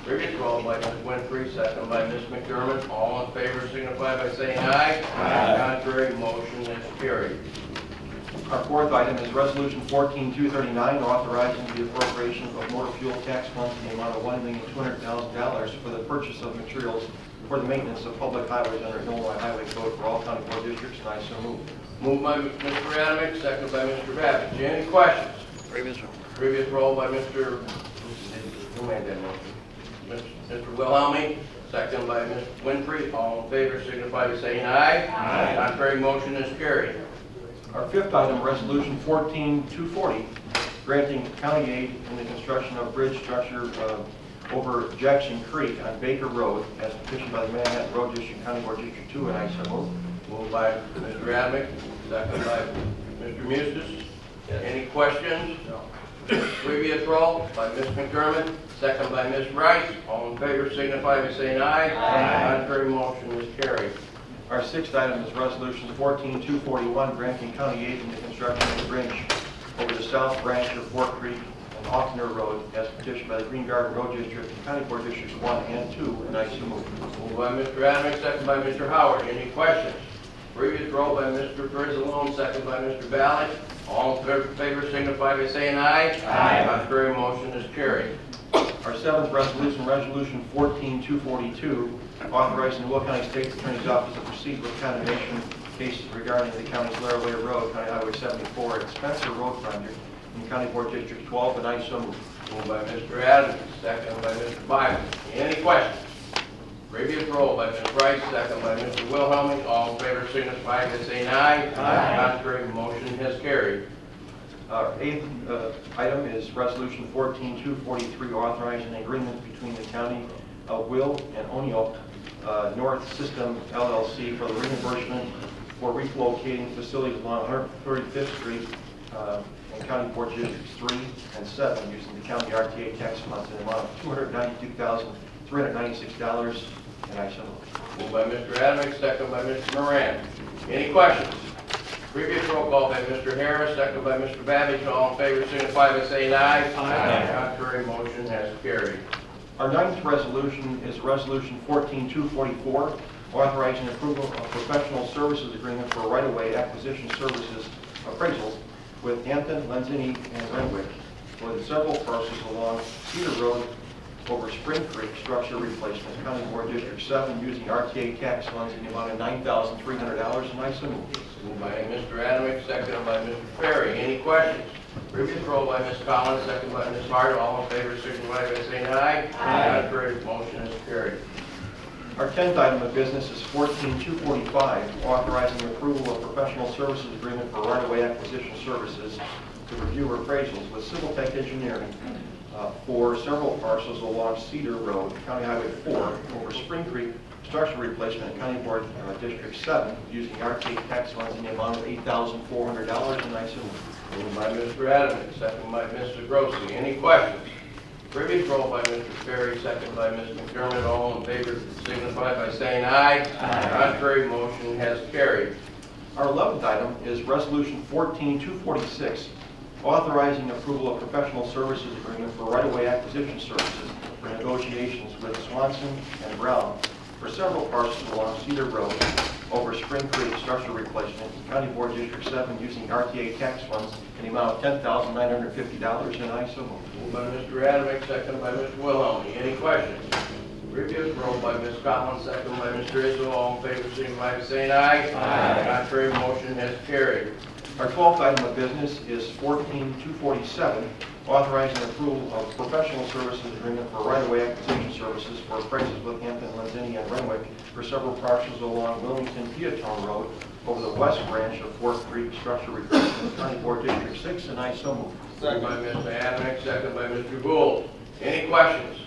Previous roll by Ms. Winfrey, second by Ms. McDermott. All in favor signify by saying aye. Aye. Contrary motion is carried. Our fourth item is Resolution 14239, authorizing the appropriation of motor fuel tax funds in the amount of $1,200,000 for the purchase of materials for the maintenance of public highways under Illinois Highway Code for all county board districts, and I so move. Moved by Mr. Adamick, second by Mr. Babbage. Any questions? Previous Previous roll by Mr., who made that motion? Mr. Wilhelmi, second by Ms. Winfrey. All in favor signify by saying aye. Aye. Contrary motion is carried. Our fifth item, Resolution 14240, granting county aid in the construction of bridge structure uh, over Jackson Creek on Baker Road as petitioned by the Manhattan Road District, County Board District 2, and I so move. Moved by Mr. Adamick, second by Mr. Moustis. Any questions? No. Previous roll by Ms. McDermott, second by Ms. Rice. All in favor signify by saying aye. Aye. Contrary motion is carried. Our sixth item is Resolution 14241, granting county aid in the construction of the bridge over the south branch of Forked Creek and Offner Road as petitioned by the Green Garden Road District, and County Board Districts 1 and 2, and I so move. Moved by Mr. Adams, second by Mr. Howard. Any questions? Previous roll by Mr. Fricilone, second by Mr. Ballard. All in favor signify by saying aye. Aye. Contrary motion is carried. Our seventh resolution, Resolution 14242, authorizing the Will County State's Attorney's Office to proceed with condemnation cases regarding the county's Laraway Road, County Highway 74, and Spencer Road project in County Board District 12, and I so move. Moved by Mr. Adams, second by Mr. Meyer. Any questions? Previous roll by Ms. Rice, second by Mr. Wilhelmi. All in favor signify by saying aye. Aye. Contrary, motion has carried. Our eighth uh, item is Resolution 14243, authorizing an agreement between the County of Will and O'Neill uh, North System LLC for the reimbursement for relocating facilities along 135th Street uh, in County Board Districts 3 and 7 using the county RTA tax funds in the amount of $292,396, and I so move. Moved by Mr. Adams, second by Mr. Moran. Any questions? Previous roll call by Mr. Harris, second by Mr. Babbage. All in favor signify by saying aye. Aye. Contrary, motion has carried. Our ninth resolution is Resolution 14244, authorizing approval of professional services agreement for right-of-way acquisition services appraisals with Hampton, Lenzini, and Renwick for the several parcels along Cedar Road over Spring Creek structure replacement, County Board District 7, using RTA tax funds in the amount of $9,300, and I so move. Moved by Mr. Adams, second by Mr. Ferry. Any questions? Previous roll by Ms. Collins, second by Ms. Hart. All in favor signify by saying aye. Aye. Contrary, motion is carried. Our tenth item of business is 14245, authorizing approval of professional services agreement for right-of-way acquisition services to review appraisals with Civil Tech Engineering uh, for several parcels along Cedar Road, County Highway 4, over Spring Creek structure replacement in County Board uh, District 7, using RTA tax funds in the amount of $8,400, and I so move. Moved by Mr. Adams, second by Mr. Grossi. Any questions? Previous roll by Mr. Ferry, second by Ms. McDermott. All in favor signify by saying aye. Aye. Contrary, motion has carried. Our 11th item is Resolution 14246, authorizing approval of professional services agreement for right-of-way acquisition services for negotiations with Swanson and Brown for several parcels along Cedar Road over Spring Creek structure replacement, County Board District 7, using RTA tax funds in the amount of $10,950, and I so move. Moved by Mr. Adams, second by Mr. Wilhelmi. Any questions? Previous roll by Ms. Collins, second by Mr. Izzo. All in favor signify by saying aye. Aye. Contrary, motion has carried. Our 12th item of business is 14247, authorizing approval of professional services agreement for right-of-way acquisition services for appraisals with Hampton, Lenzini, and Renwick for several parcels along Wilmington Peotone Road over the west branch of Forked Creek Structure Replacement, County Board District 6, and I so move. Moved by Mr. Adams, second by Mr. Gould. Any questions?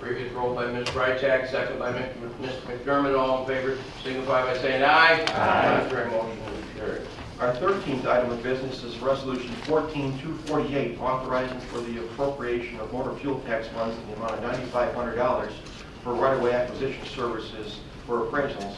Previous roll by Ms. Freitag, second by Ms. McDermott. All in favor signify by saying aye. Aye. Contrary, motion is carried. Our 13th item of business is Resolution 14248, authorizing for the appropriation of motor fuel tax funds in the amount of $9,500 for right-of-way acquisition services for appraisals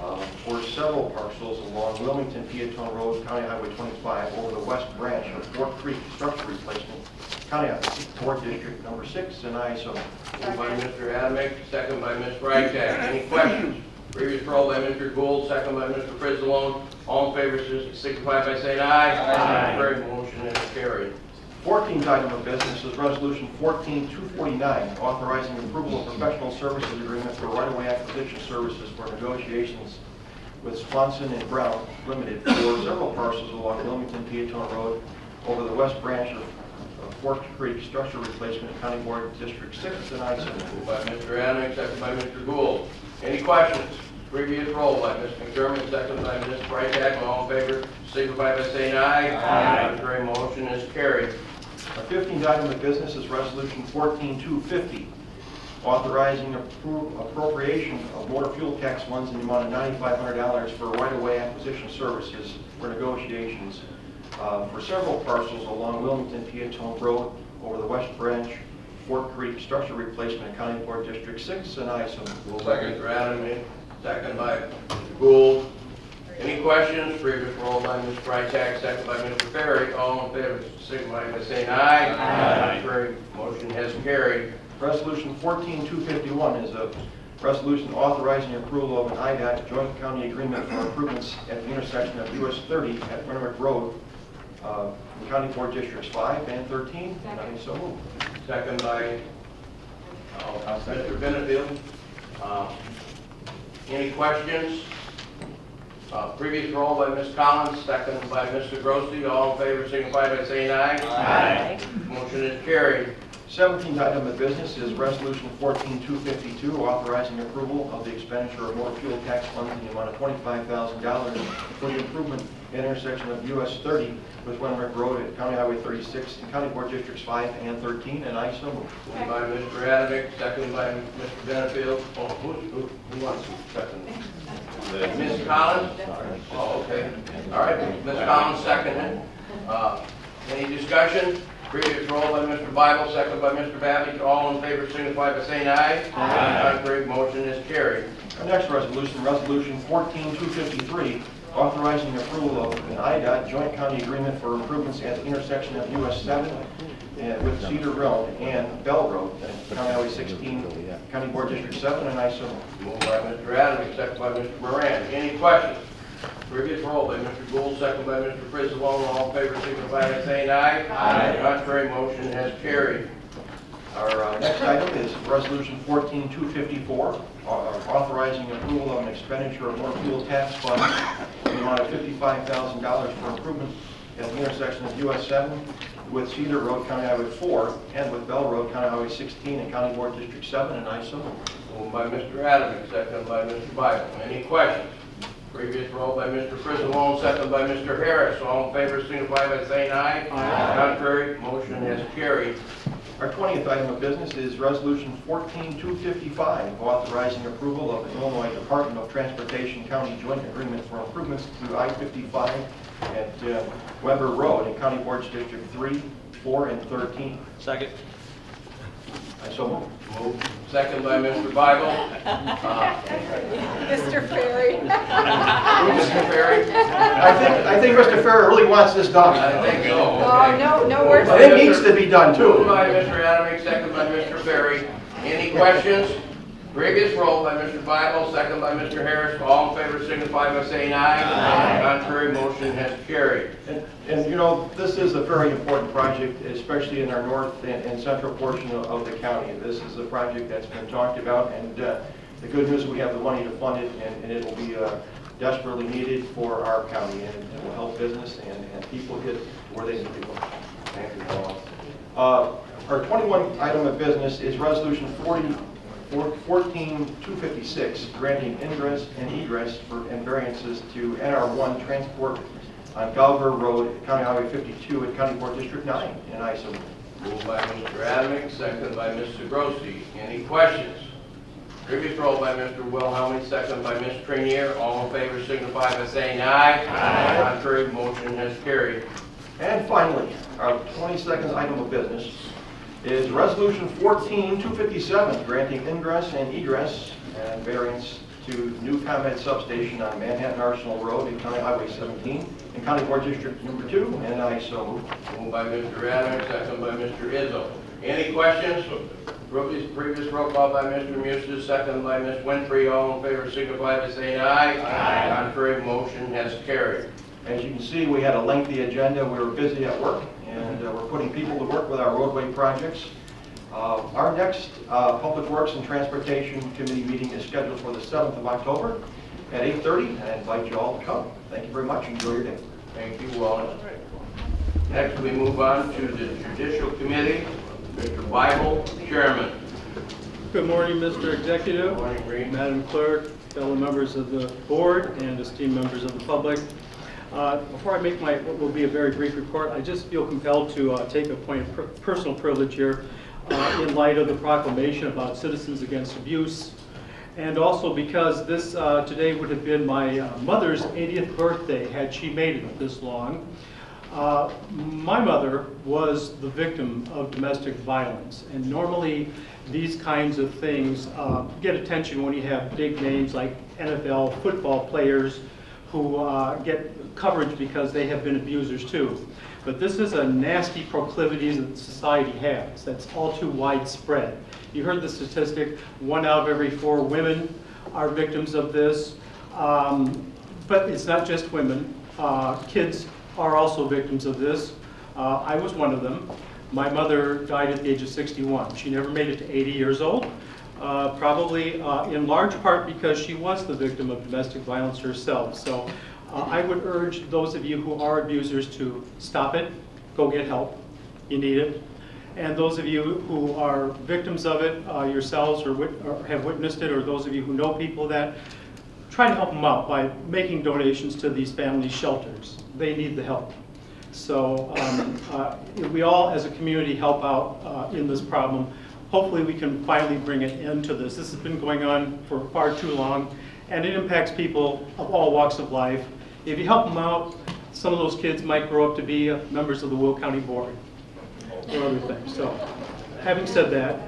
uh, for several parcels along Wilmington Peotone Road, County Highway 25, over the west branch of Forked Creek structure replacement, County 4 District Number 6, and I so move. Moved by Mr. Adamick, second by Ms. Freitag. Any questions? Previous roll by Mr. Gould, second by Mr. Fricilone. All in favor signify by saying aye. Aye. Contrary, motion is carried. 14th item of business is Resolution 14249, authorizing approval of professional services agreement for right-of-way acquisition services for negotiations with Swanson and Brown Limited for several parcels along Wilmington Peotone Road over the west branch of of Forked Creek structure replacement, County Board District 6, and I so move. Moved by Mr. Adamick, second by Mr. Gould. Any questions? Previous roll by Ms. McDermott, second by Ms. Freitag. All in favor signify by saying aye. Aye. Contrary, motion is carried. Our 15th item of business is Resolution 14250, authorizing appro- appropriation of motor fuel tax funds in the amount of $9,500 for right-of-way acquisition services for negotiations uh, for several parcels along Wilmington Peotone Road over the west branch, Forked Creek structure replacement, County Board District 6, and I so move. Moved by Mr. Adamick, second by Mr. Gould. Any questions? Previous roll by Ms. Freitag, second by Mr. Ferry. All in favor signify by saying aye. Aye. Contrary, motion has carried. Resolution 14251 is a resolution authorizing approval of an IDOT joint county agreement for improvements at the intersection of US 30 at Renwick Road, uh, in County Board Districts 5 and 13, and I so move. Second by Mr. Benefield. Uh, Any questions? Uh, Previous roll by Ms. Collins, second by Mr. Grossi. All in favor signify by saying aye. Aye. Motion is carried. 17th item of business is Resolution 14252, authorizing approval of the expenditure of motor fuel tax funds in the amount of $25,000 for the improvement intersection of US 30 with Renwick Road at County Highway 36 in County Board Districts 5 and 13, and I so move. Moved by Mr. Adamick, second by Mr. Benefield. Oh, who, who who wants to second? Ms. Collins? Oh, okay. All right, Ms. Collins seconded. Uh, Any discussion? Previous roll by Mr. Bible, second by Mr. Babbage. All in favor signify by saying aye. Aye. Contrary, motion is carried. Our next resolution, Resolution 14253, authorizing approval of an IDOT joint county agreement for improvements at the intersection of US 7 uh, with Cedar Road and Bell Road, at County Highway 16, County Board District 7, and I so move. Moved by Mr. Adams, second by Mr. Moran. Any questions? Previous roll by Mr. Gould, second by Mr. Fricilone. All in favor signify by saying aye. Aye. Contrary, motion has carried. Our uh, next item is Resolution 14254, uh, Uh, authorizing approval of an expenditure of motor fuel tax funds in the amount of $55,000 for improvement at the intersection of US 7 with Cedar Road, County Highway 4, and with Bell Road, County Highway 16, and County Board District 7, and I so. Moved by Mr. Adams, second by Mr. Bible. Any questions? Previous roll by Mr. Fricilone, second by Mr. Harris. All in favor signify by saying aye. Aye. Contrary, motion has carried. Our 20th item of business is Resolution 14255, authorizing approval of the Illinois Department of Transportation County Joint Agreement for improvements to I-55 at uh, Weber Road in County Boards District 3, 4, and 13. Second. I so move. Moved, second by Mr. Bible. Uh, Mr. Ferry. Mr. Ferry? I think, I think Mr. Farrer really wants this done. I think so. Oh, okay. no, no words. It needs to be done Moved too. by Mr. Adams, second by Mr. Ferry. Any questions? Previous roll by Mr. Bible, second by Mr. Harris. All in favor signify by saying aye. Aye. Contrary, motion has carried. And, and, you know, this is a very important project, especially in our north and, and central portion of, of the county. This is a project that's been talked about, and, uh, the good news, we have the money to fund it, and, and it'll be, uh, desperately needed for our county, and it will help business and, and people get where they need to go. Thank you, Paul. Uh, Our 21 item of business is Resolution 40 14256, granting ingress and egress for and variances to NR1 Transport on Gougar Road, County Highway 52 at County Board District 9, and I so move. Moved by Mr. Adamick, second by Mr. Grossi. Any questions? Previous roll by Mr. Wilhelmi, second by Ms. Traynere. All in favor signify by saying aye. Aye. Contrary, motion has carried. And finally, our 22nd item of business is Resolution 14257, granting ingress and egress and variance to new ComEd substation on Manhattan Arsenal Road in County Highway 17 in County Board District Number 2, and I so move. Moved by Mr. Adams, second by Mr. Izzo. Any questions? Previous previous roll call by Mr. Moustis, second by Ms. Winfrey. All in favor signify by saying aye. Aye. Contrary, motion has carried. As you can see, we had a lengthy agenda. We were busy at work, and uh, we're putting people to work with our roadway projects. Uh, Our next uh, Public Works and Transportation Committee meeting is scheduled for the 7th of October at 8:30, I invite you all to come. Thank you very much. Enjoy your day. Thank you, Wallace. Next, we move on to the Judicial Committee. Mr. Bible, Chairman. Good morning, Mr. Executive, Good Morning, Reed. Madam Clerk, fellow members of the board, and esteemed members of the public. Uh, Before I make my, what will be a very brief report, I just feel compelled to uh, take a point of per- personal privilege here uh, in light of the proclamation about Citizens Against Abuse, and also because this uh, today would have been my uh, mother's 80th birthday had she made it this long. Uh, My mother was the victim of domestic violence, and normally these kinds of things get attention when you have big names like NFL football players who get coverage because they have been abusers too. But this is a nasty proclivity that society has that's all too widespread. You heard the statistic, one out of every four women are victims of this. Um, But it's not just women. Uh, Kids are also victims of this. Uh, I was one of them. My mother died at the age of 61. She never made it to 80 years old, uh, probably uh, in large part because she was the victim of domestic violence herself. So uh, I would urge those of you who are abusers to stop it, go get help. You need it. And those of you who are victims of it uh, yourselves or, wit- or have witnessed it, or those of you who know people that, try to help them out by making donations to these family shelters. They need the help. So um, uh, we all, as a community, help out uh, in this problem. Hopefully, we can finally bring an end to this. This has been going on for far too long, and it impacts people of all walks of life. If you help them out, some of those kids might grow up to be uh, members of the Will County Board or other things. So, having said that,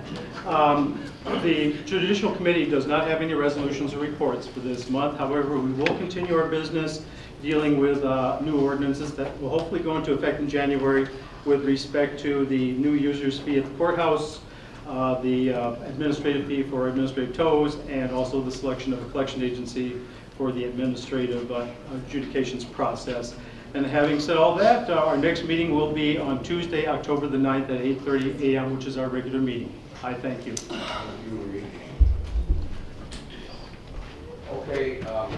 um, the Judicial Committee does not have any resolutions or reports for this month. However, we will continue our business dealing with uh, new ordinances that will hopefully go into effect in January with respect to the new user's fee at the courthouse, uh, the uh, administrative fee for administrative tows, and also the selection of a collection agency for the administrative uh, adjudications process. And having said all that, uh, our next meeting will be on Tuesday, October the 9th at 8:30 a.m., which is our regular meeting. I thank you. Okay, um,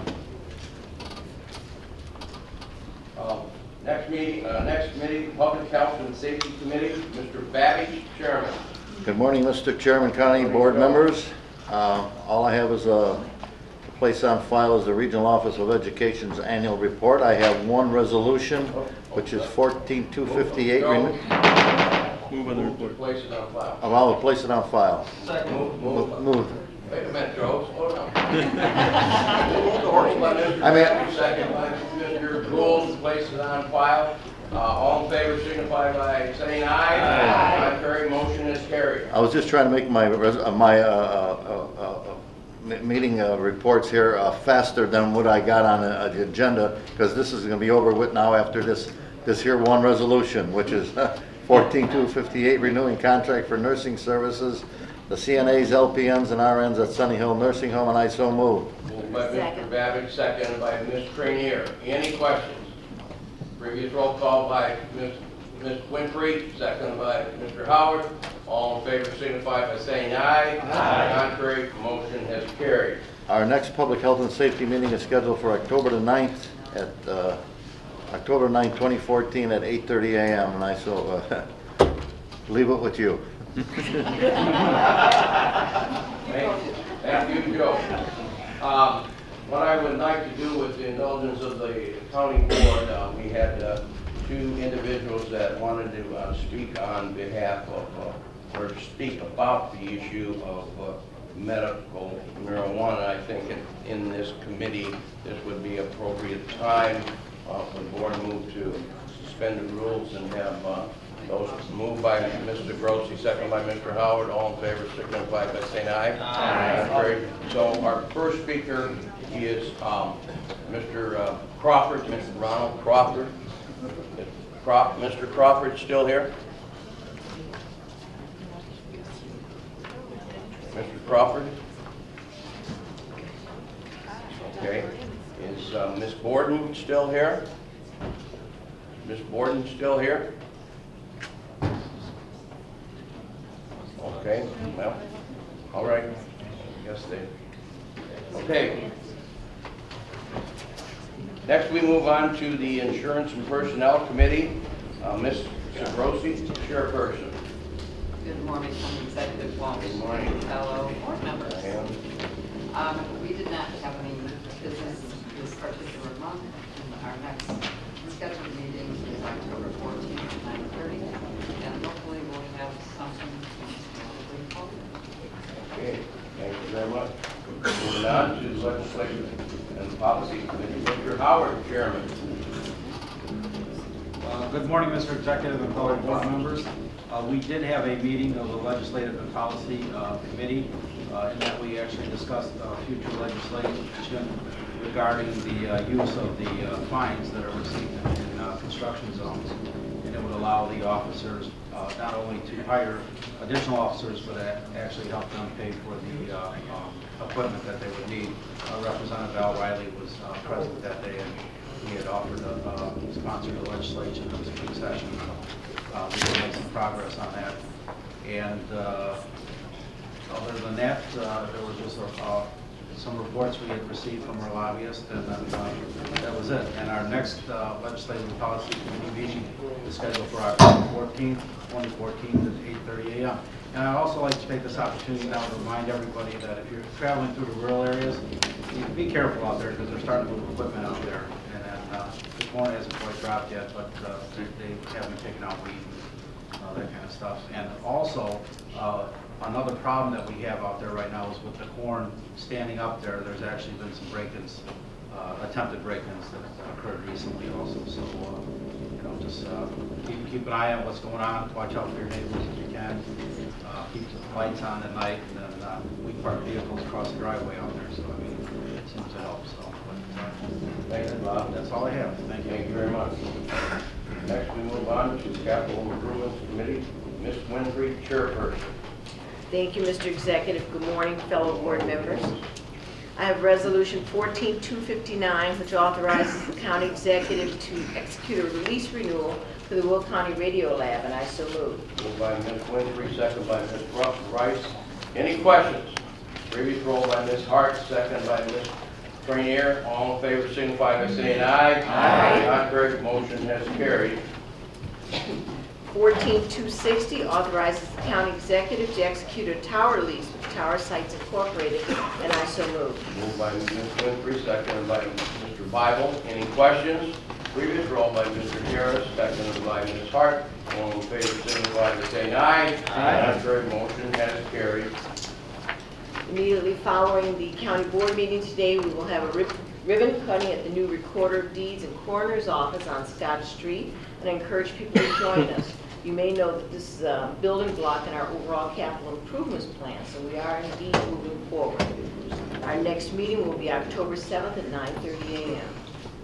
um, next meeting, uh, next committee, Public Health and Safety Committee, Mr. Babbage, Chairman. Good morning, Mr. Chairman, County Board members. Uh, All I have is a place on file is the Regional Office of Education's annual report. I have one resolution, which is 14258. Move on the report. Place it on file. I'll place it on file. Move, move. Move. Wait a minute, Joe, slow down. Moved by Mr. I mean- Babbage, second by Mr. Gould, place it on file. Uh, all in favor signify by saying aye. Aye. Contrary, motion is carried. I was just trying to make my, res- uh, my uh, uh, uh, uh, m- meeting uh, reports here uh, faster than what I got on the the agenda, because this is going to be over with now after this, this here one resolution, which is 14258, renewing contract for nursing services, the CNAs, LPNs, and RNs at Sunny Hill Nursing Home, and I so move. Moved by Mr. Babbage, seconded by Ms. Traynere. Any questions? Previous roll call by Ms. Ms. Winfrey, seconded by Mr. Howard. All in favor signify by saying aye. Aye. Contrary, motion has carried. Our next Public Health and Safety meeting is scheduled for October the 9th at, uh, October 9th, 2014 at 8:30 a.m. And I so, uh, leave it with you. Thank you, Thank you, Joe. Um, What I would like to do with the indulgence of the county board, uh, we had uh, two individuals that wanted to uh, speak on behalf of, uh, or speak about the issue of uh, medical marijuana. I think in- in this committee, this would be appropriate time uh, for the board move to suspend the rules and have uh, those moved by Mr. Grossi, second by Mr. Howard. All in favor, signify by saying aye. Aye. Contrary. So our first speaker is um, Mr. uh, Crawford, Mr. Ronald Crawford. Craw- Mr. Crawford still here? Mr. Crawford? Okay. Is uh. Borden still here? Ms. Borden still here? Okay, well, all right. I guess they, okay. Next, we move on to the Insurance and Personnel Committee. Uh, Ms. Sagrosi, Chairperson. Good morning, County Executive Walsh. Good morning. Fellow board members. Um, we did not have any business this particular month. And Our next scheduled meeting is October fourteenth at nine thirty. And hopefully we'll have something to forward. Okay, thank you very much. Moving on to Legislative Policy Committee, Mr. Howard, Chairman. Uh, Good morning, Mr. Executive and fellow board members. Uh, We did have a meeting of the Legislative and Policy uh, Committee uh, in that we actually discussed uh, future legislation regarding the uh, use of the fines that are received in in, construction zones. And it would allow the officers not only to hire additional officers, but actually help them pay for the um, equipment that they would need. Uh, Representative Al Riley was uh, present that day, and he had offered to uh, sponsor the legislation in session. uh, we can make some progress on that. And uh, other than that, uh, there was just uh, some reports we had received from our lobbyist, and then uh, that was it. And our next uh, legislative policy committee meeting is scheduled for October 14th, 2014, at 8:30 a.m. And I'd also like to take this opportunity now to remind everybody that if you're traveling through the rural areas, be careful out there, because they're starting to move equipment out there. And then, uh, the corn hasn't quite dropped yet, but uh, they haven't taken out weed uh, that kind of stuff. And also, uh, another problem that we have out there right now is with the corn standing up there, there's actually been some break-ins, uh, attempted break-ins that occurred recently also. So, uh, you know, just uh, keep, keep an eye on what's going on, watch out for your neighbors if you can. Uh, Keep the lights on at night, and then uh, we park vehicles across the driveway out there, so I mean, it seems to help, so. but, uh, Thank you, Bob. That's all I have. Thank you. Thank you very much. Next, we move on to Capital Improvements Committee. Ms. Winfrey, Chairperson. Thank you, Mr. Executive. Good morning, fellow board members. I have Resolution 14259, which authorizes the county executive to execute a release renewal for the Will County Radio Lab, and I so move. Moved by Ms. Winfrey, second by Ms. Ru- Rice. Any questions? Previous roll by Ms. Hart, second by Ms. Traynere. All in favor signify by saying aye. Aye. Contrary, motion has carried. 14260 authorizes the county executive to execute a tower lease with Tower Sites Incorporated, and I so move. Moved by Ms. Winfrey, seconded by Mr. Bible. Any questions? Previous roll by Mr. Harris, seconded by Ms. Hart. All in favor signify by saying aye. Aye. Contrary, motion has carried. Immediately following the county board meeting today, we will have a rib- ribbon cutting at the new Recorder of Deeds and Coroner's Office on Scott Street, and I encourage people to join us. You may know that this is a building block in our overall capital improvements plan, so we are indeed moving forward. Our next meeting will be October 7th at 9:30 a.m.